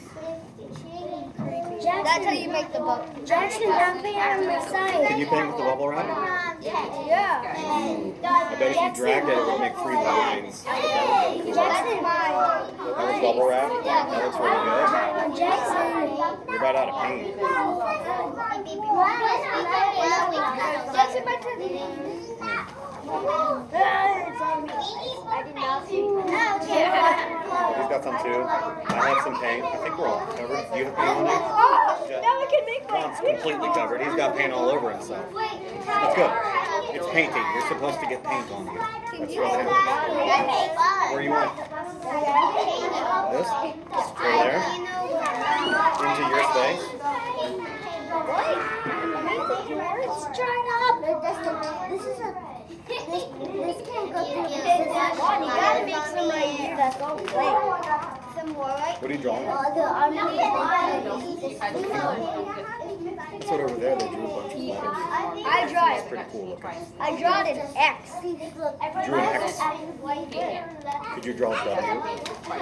That's how you make the book. Jackson, don't paint on my side. Can you paint with the bubble wrap? Yeah. I bet if you dragged it, it would make three lines. But that would look cool. Jackson. That was bubble wrap? That looks really good. Jackson. You're about out of paint. Jackson, my turn. It's on me. I did not see. No, okay. He's got some too. I have some paint. I think we're all covered. Do you have paint on you? Oh, now I can make my John's completely covered. He's got paint all over himself. That's good. It's painting. You're supposed to get paint on you. That's really good. Where you want? This? Over there? Into your space? It's dried up. This is a. This, this can't go through this. You gotta make somebody that's all white. What are you drawing? Uh, the army. That's what over there they drew a bunch of letters. I draw It's it. pretty cool looking. I draw it an X. Drew an X. Could you draw a W? Draw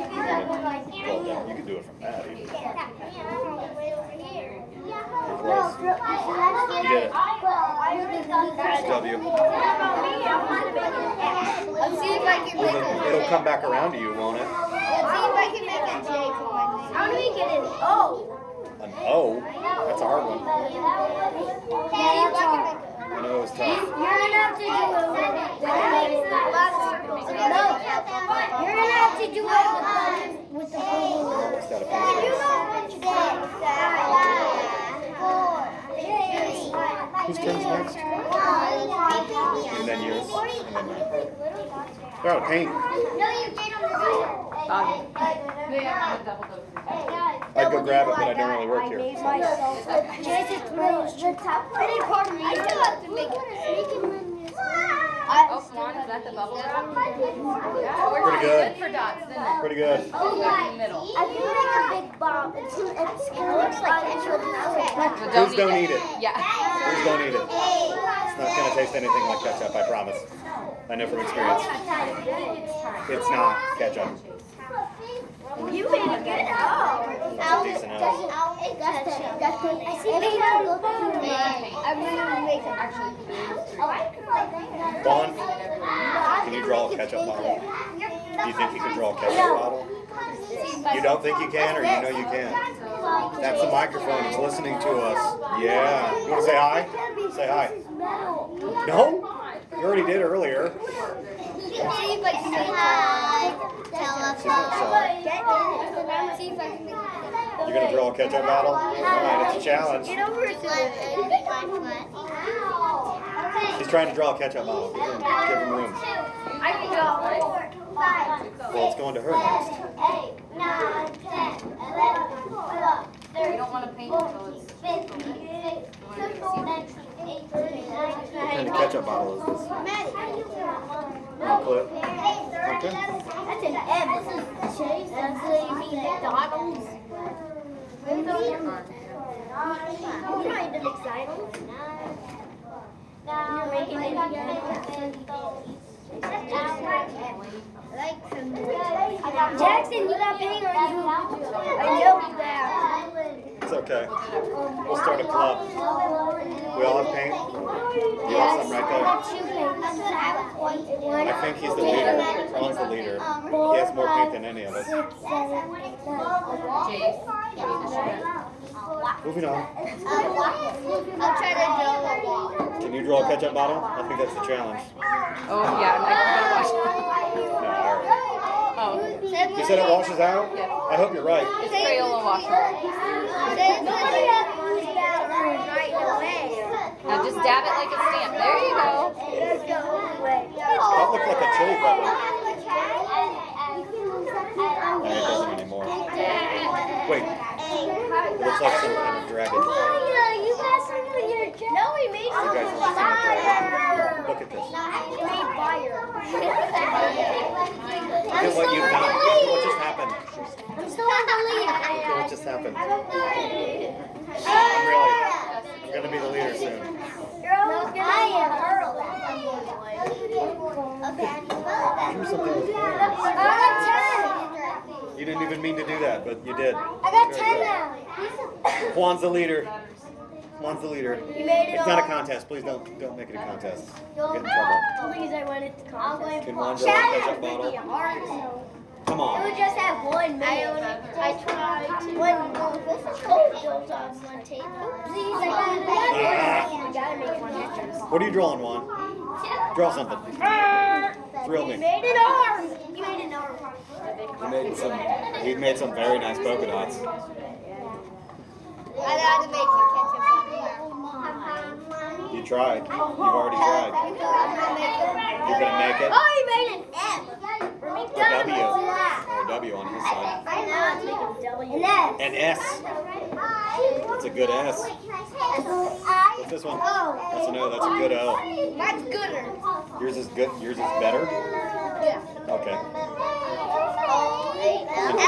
it down. You could do it from that even. You did it. It's W. Let's see if I can Well, make then a it'll come back around to you, won't it? Let's see if I can make a J coin. How do we get an O? An O? That's a hard one. Yeah, that's hard. I know it's tough. You're gonna have to do it with No, you're gonna have to do it with the balloon. It's got a Can you pencil. go Whose turn's next? And then yours. And then mine. They're out of paint. I'd go grab it, but I don't really work here. Jason's the top pretty part of me. I still have to make it. Oh, Swan, is that the bubble? Pretty good. Good for dots, isn't it? Pretty good. Oh, yeah, in the middle. I feel like a big bomb. It's, it's, it looks like ketchup. But Please don't eat it. Yeah. Please don't eat it. It's not gonna taste anything like ketchup, I promise. I know from experience. It's not ketchup. You made it good. Oh. That's a decent L. I see I'm gonna make it. Actually, Vaughn, can you draw a ketchup bottle? Do you think you can draw a ketchup bottle? You don't think you can, or you know you can? That's the microphone. It's listening to us. Yeah. You want to say hi? Say hi. No? You already did earlier. See if I can make it. See if I can make it. You're gonna draw a ketchup bottle? All right, it's a challenge. Get over to He's trying to draw a ketchup bottle. Give him, give him room. I can go. Well, it's going to her next. you don't want to paint until it's. What kind of ketchup bottle is this? No clue. Okay. That's an M. This is Chase. That's the you McDonald's. You're not even McDonald's. You're making it Jackson, you got paint on you. I know that. It's okay. We'll start a club. We all have paint? You have some right there. I think he's the leader. Ron's the leader. He has more paint than any of us. Moving on. I'll try to draw. Can you draw a ketchup bottle? I think that's the challenge. Oh, yeah, now you gotta wash No, right. Oh, You said it washes out? I hope you're right. it's Crayola washer. Nobody has to use that right away. Now just dab it like a stamp. There you go. That looked like a chili pepper. And it doesn't anymore. Wait, it looks like some kind of dragon. No, we made You some guys want to see a dragon? fire. Look at this. We made fire. *laughs* Look at what you've done. Look at what just happened. I'm still on the lead. Look at what just happened. I'm really, I'm gonna be the leader soon. I am Earl. Do something with horns. I got 10. You didn't even mean to do that, but you did. I got Very 10 good. now. Juan's the leader. Juan's the leader. You made it It's not a contest. Please don't don't make it a contest. Get in trouble. Please, I want it to contest. Can Juan draw a ketchup bottle? Come It on. would just have one minute. I, tried to. One coat goes on one table. Please, I got Ah. I gotta make one extra. What are you drawing, Juan? Draw something. Thrill You me. made an arm. You made an arm. He made some. He made some very nice polka dots. I had to make a ketchup. You tried. You've already tried. You're gonna make it. Oh, you made an M. A W. Or a W on his side. I know. It's like a W. An S. An S. That's a good S. What's this one? That's an O. That's a good O. Mine's gooder. Yours is good. Yours is better. Yeah. Okay. An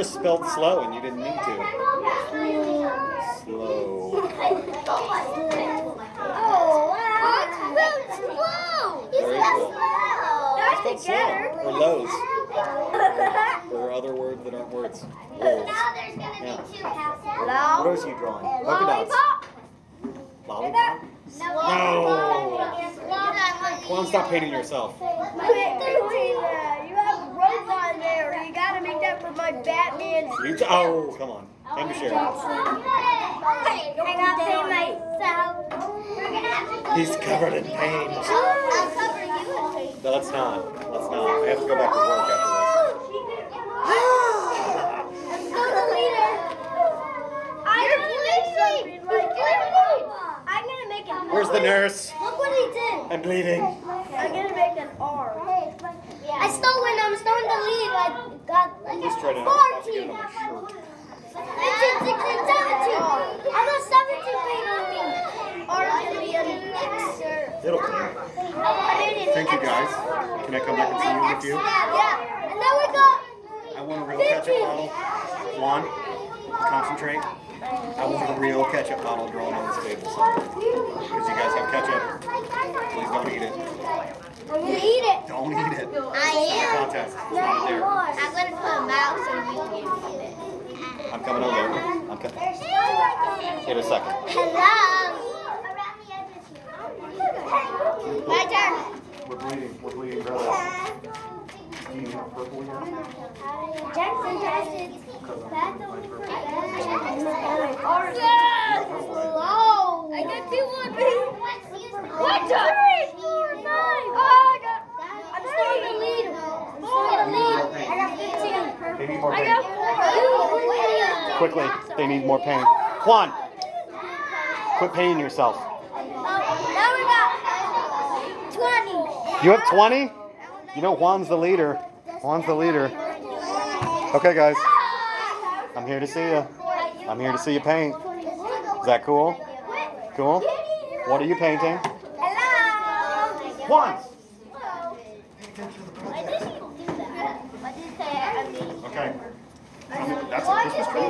just spelled slow and you didn't need to. Slow. Oh, wow. That's slow. He's Very not cool. slow. It's spelled slow. Or lows. There are other words that aren't words. Lows. Now there's gonna Yeah. be two houses. What else are you drawing? Polka dots. Lollipop? No. Come on, stop painting yourself. You have a robot in there. You gotta make that for my Batman. You t- oh, come on. Hand me share. He's covered in pain. No, let's not. Let's not. i have to go back to work after this gonna make Where's the nurse? Look what he did. I'm bleeding. I'm gonna make an R. I stole one. I'm stolen the lead. I got like 14. It'll clear. Thank you guys. Can I come back and see you in a few? Yeah. And then we got I want a real ketchup bottle. Juan, concentrate. I want a real ketchup bottle drawn on this table somewhere. Because you guys have ketchup. Please don't eat it. I'm gonna eat it. Don't eat it. I am. contest. It's not there. I'm gonna put a mouse so you can eat it. I'm coming over. I'm coming. In a second. Hello. My turn. We're bleeding. We're bleeding brothers. Do you need purple yet? Jackson tested. That's only for Slow. I got two one. What? Three, four, nine. Oh, I got. I'm still in the lead. I'm still in the lead. I got 15. They need more I got four. Quickly, they need more paint. Juan, quit painting yourself. Oh, now we got 20. You have 20? You know Juan's the leader. Juan's the leader. Okay, guys. I'm here to see you. I'm here to see you paint. Is that cool? Cool? What are you painting? Hello. Juan! Why did he do that? Why did he say I mean? Okay. That's a Christmas tree.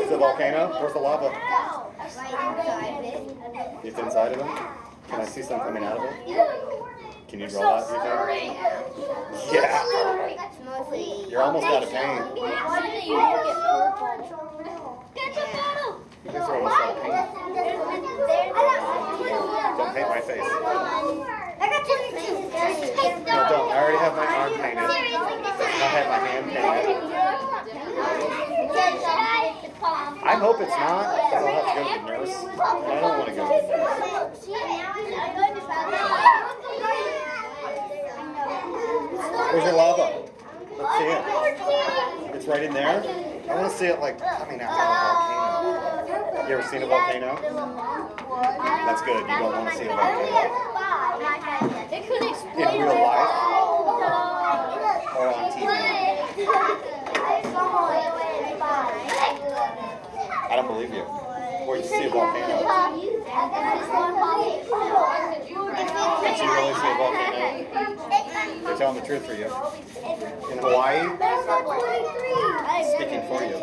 It's a volcano. Where's the lava? It's inside of it. Can I see something coming out of it? Can you draw that, you think? Yeah. You're almost out of paint. You get purple? Get the bottle. You guys are almost out of paint. Don't paint my face. I got 22. No, don't. I already have my arm painted. I have my hand painted. I hope it's not, because I'll have to go to the nurse. I don't want to go to the nurse. Where's your lava? Let's see it. It's right in there. I want to see it like coming out of a volcano. You ever seen a volcano? That's good. You don't want to see a volcano. In real life or on TV. I don't believe you. Or you see a volcano. Did you really see a volcano? They're telling the truth for you. In Hawaii, speaking for you.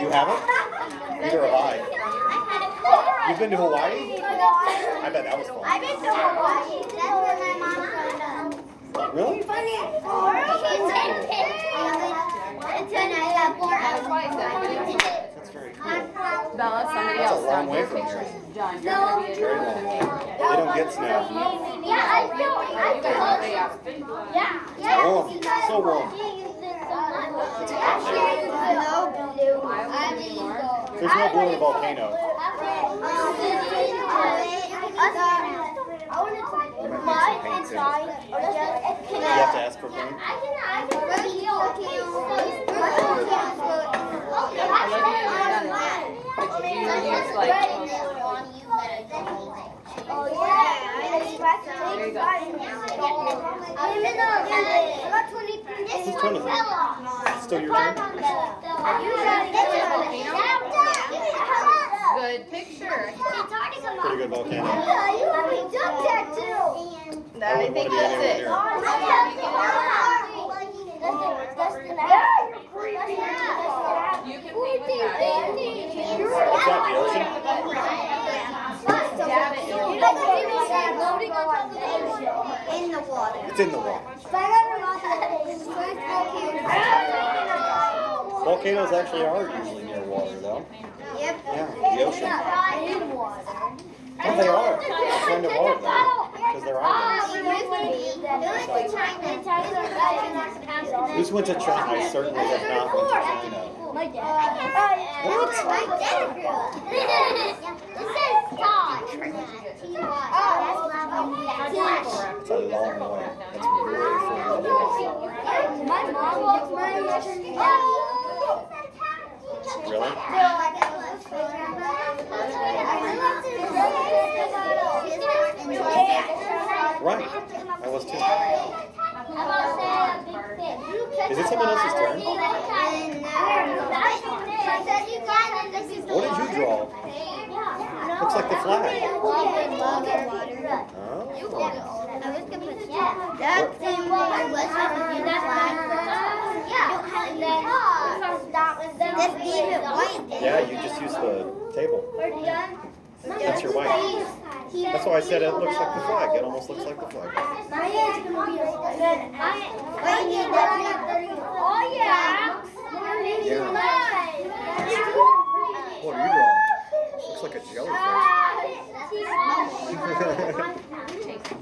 You haven't? Neither have I. You've been to Hawaii? I bet that was fun. I've been to Hawaii. That's where my mom found out. Really? That's very cool. Bella, somebody That's a else long down way here. from here. John, you're gonna be Very long. They don't get snow. Yeah, I know. I You guys told know you. yeah. Yeah. It's warm. So warm. It's It's hot there. no blue. I mean, There's no blue in a volcano. Mine inside or just You have to ask for paint. I can I can reveal But you use like, Oh yeah, I expect There you go. I'm in the I got 23. Who's is turn is it? Bella. Still your turn? good picture. Pretty good volcano. Yeah, you have a duck tattoo. I I wouldn't think want to be that's anywhere it. near it. You can paint with that. What's that, the ocean? In the water. It's in the water. Volcanoes actually are usually near water, though. Yep. Yeah, the ocean. Oh, they are. Kind of are, though. Because they're islands. Who's went to China? I certainly have not went to China. My dad. What? My dad grew up. This says dog. *laughs* It's a long way. It's really far. My mom loves my Really? Right. I was too. Is it someone else's turn? What did you draw? Looks like the flag. Oh. That's the one was Let's leave it white. Yeah, you just use the table. That's your white. That's why I said it looks like the flag. It almost looks like the flag. Oh yeah. Yeah. What are you drawing? Looks like a jellyfish.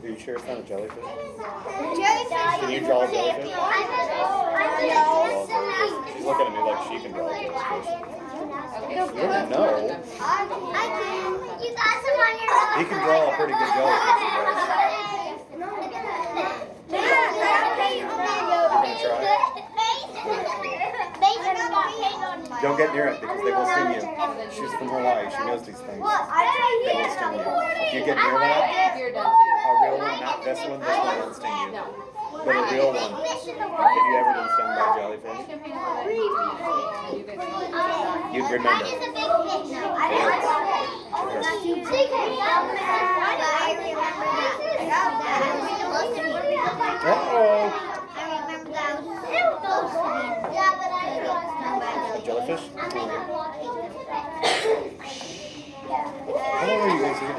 Are you sure it's not a jellyfish? Can you draw a jellyfish? She's looking at me like she can draw a jellyfish. You don't know. You got some on your He can draw a pretty good jellyfish. Don't get near it because they will sting you. She's from Hawaii. She knows these things. They will sting you. If you get near that, a real one, not this one, this one won't sting you. But a real one. Have you ever been stung by a jellyfish? You'd remember. Uh-oh. A jellyfish? How long are you guys here?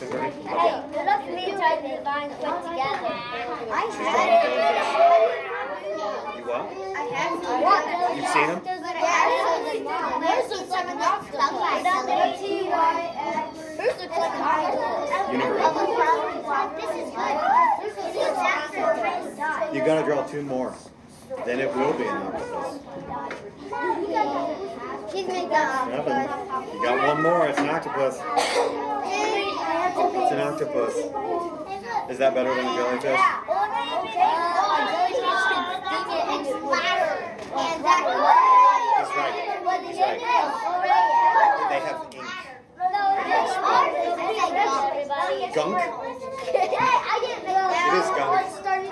February? Okay. You what? You've seen him? You gotta draw two more. Then it will be an octopus. Nothing. You got one more. It's an octopus. It's an octopus. Is that better than a jellyfish? He's right. He's right. They have ink. Gunk? It is gunk. It's thick.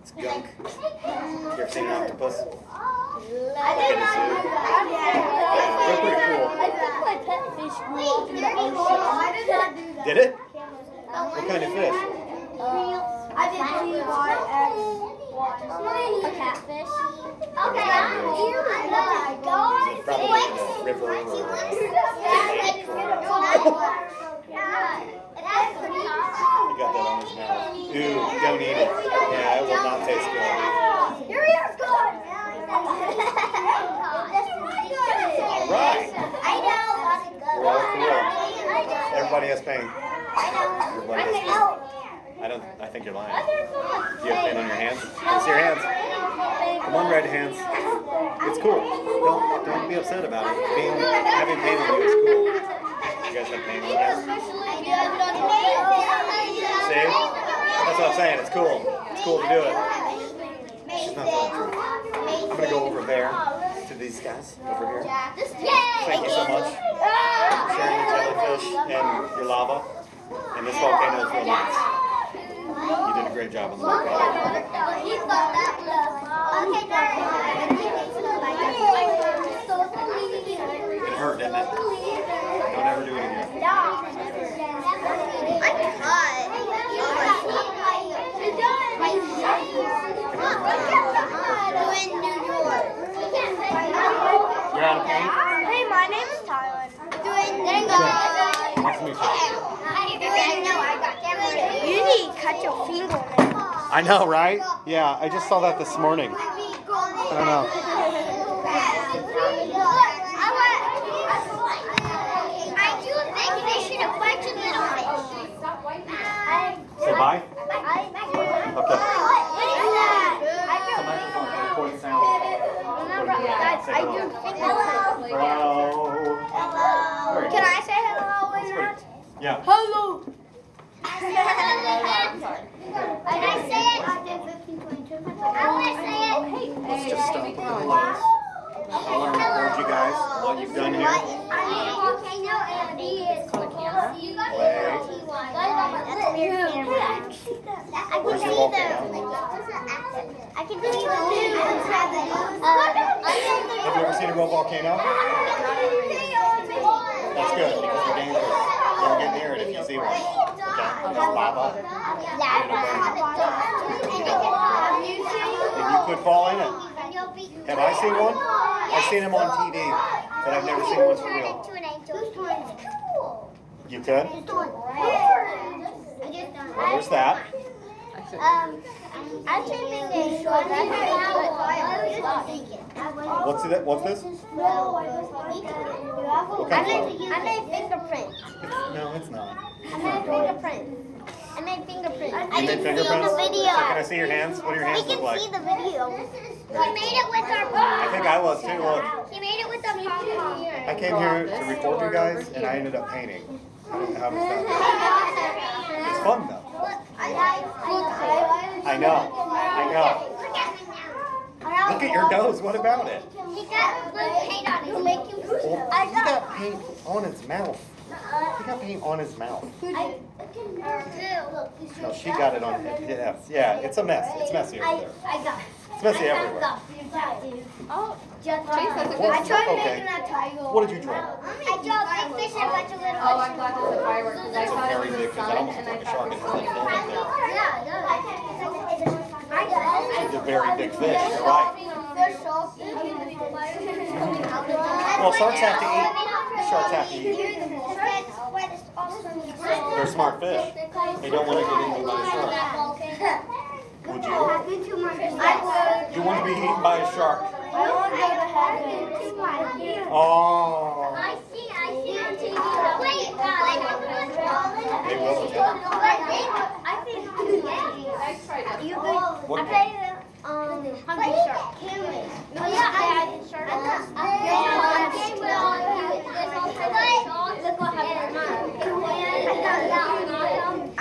It's gunk. You ever seen an octopus? Like in a zoo? They're pretty cool. Did it? What kind of fish? I did catfish. Okay. In the river or a lake or He got that on his mouth. Ooh, don't eat it. Yeah, it will not taste good. Your ear's gone. Alright. I know. Everybody has pain. I know. Everybody has pain. I don't, I think you're lying. Do you have pain on your hands? Let's see your hands. Come on, red hands. It's cool. Don't, don't be upset about it. Being, having pain on you is cool. You guys have pain on your hands? See? That's what I'm saying. It's cool. It's cool to do it. She's not telling the. I'm gonna go over there to these guys over here. Thank you so much for sharing your jellyfish and your lava. And this volcano is real nice. You did a great job on the book. It hurt, didn't it? Don't ever do it again. Hey, my name is Tyler. Doing Dingo. Nice to meet you big fish and a bunch of little fish. Say bye. Okay. What is that? It's a microphone. It records sound. Guys, I do Hello. Hello. Can. I say hello in that? Yeah. Hello. Let's just stop with the. I want to record you guys. What you've done here. volcano and is called a camera? I can Where's see your the. volcano? I can see the. Uh, Have you ever seen a real volcano? That's good because they're dangerous. Don't get near it if you see one. Okay? There's lava. And you could fall in it. Have I seen one? I've seen them on TV, but I've never seen one for real. You could? Well, there's that. Um, I'm thinking they should. What's it? What's this? I made, I made fingerprints. No, it's not. I made fingerprints. I made fingerprints. I You made can see fingerprints? the video. So can I see your hands? What do your We hands look can see the video. He made it with our I think I was too. Look, He made it with our pom I came here to record you guys, and I ended up painting. How does that? It's fun though. I know. I know. Look at your nose. What about it? He got blue paint on it to make. Well, he got. paint on his mouth. He got paint on his mouth. No, she got it on. Yes, yeah. It's a mess. It's messy over there. I got. It's messy everywhere. Oh, Just Chase has a good What- I tried okay. making that tiger. What did you draw? I draw big fish and a bunch of little oh, I'm glad there's a firework because I thought it very was big the because sun almost and looks I like a thought shark. it was like going Yeah, It's a very big fish. You're right. *laughs* Well, sharks have to eat. Sharks have to eat. They're smart fish. They don't want to get eaten by a shark. Would you? I. You want to be eaten by a shark? I want to go to heaven. Oh. I see, I see on TV. Wait, wait. They will. I think Nice try, Jessica. you What I played um Hungry Shark. Oh yeah, I had shark. Look what It's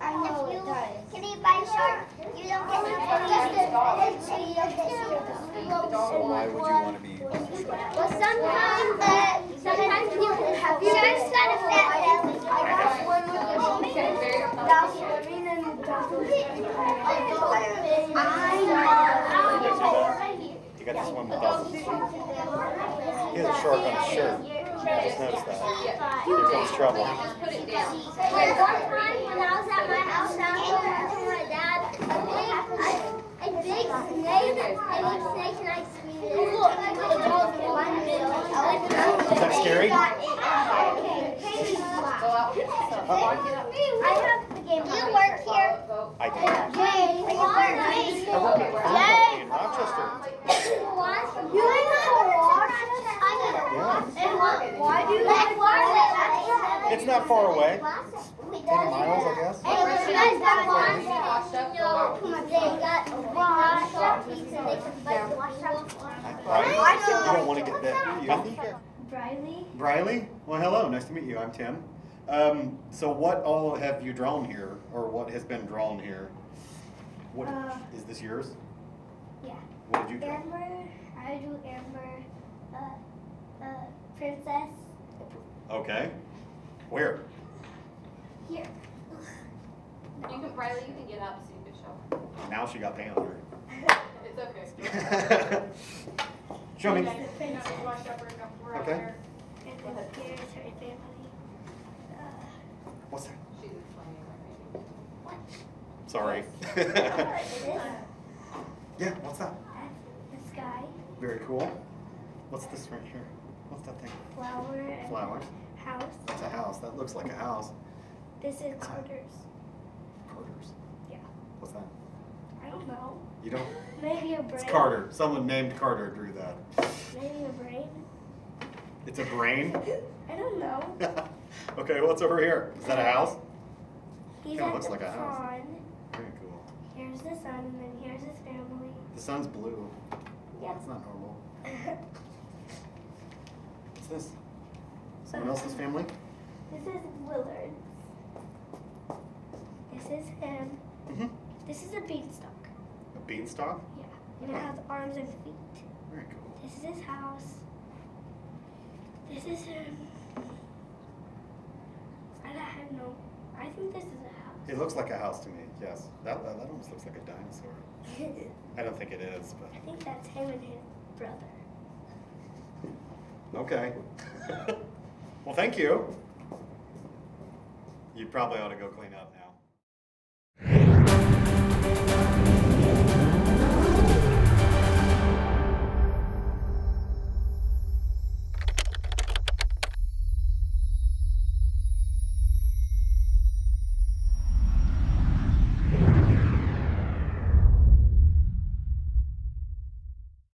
shark. If you, if you, if you, if you can eat by shark, you don't get no Why would you want to be eaten by a shark? Well, sometimes, sometimes you have sharks got a fat belly. Okay, very You got this one with dozens. He has a shark on his shirt. I just noticed that. Here comes trouble. It. Wait, one time when I was at my house, I was with my dad, a big, a big snake, a big snake, and I screamed. Is that scary? I have the game. You work here. I do not. Jay, you work I work at a food company in Rochester. You like I Yeah. And why do you like water? It's not far away. Ten miles, I guess. Hey, you guys got one? No, they got washed up pizza. They could like wash up. Right? You don't want to get bit. do you? Briley. Briley? Well, hello. Nice to meet you. I'm Tim. Um, so what all have you drawn here, or what has been drawn here? What Uh, is this yours? Yeah. What did you draw? Amber. I drew Amber. Uh, uh, princess. Okay. Where? Here. You can, Riley, you can get up so you can show. Now she got paint on her. *laughs* It's okay. her. *laughs* Show me. Okay. Okay. And then here's her family. Uh, What's that? She's explaining. Sorry. *laughs* yeah, what's that? The sky, Very cool. What's this right here? What's that thing? flower, Flowers. house. It's a house. That looks like a house. This is Carter's. Carter's. Yeah. What's that? I don't know. You don't? *laughs* Maybe a brain. It's Carter. Someone named Carter drew that. Maybe a brain. It's a brain. *laughs* I don't know. *laughs* okay, what's over here? Is that a house? He's Kinda looks like a house. pond. Very cool. Here's the sun, and then here's his family. The sun's blue. Yeah. That's not normal. This? Someone else's family? This is Willard. This is him. Mm-hmm. This is a beanstalk. A beanstalk? Yeah. And it has arms and feet. Very cool. This is his house. This is him. I don't know. I think this is a house. It looks like a house to me, yes. That, that, that almost looks like a dinosaur. *laughs* I don't think it is, but I think that's him and his brother. Okay. *laughs* well, thank you. You probably ought to go clean up.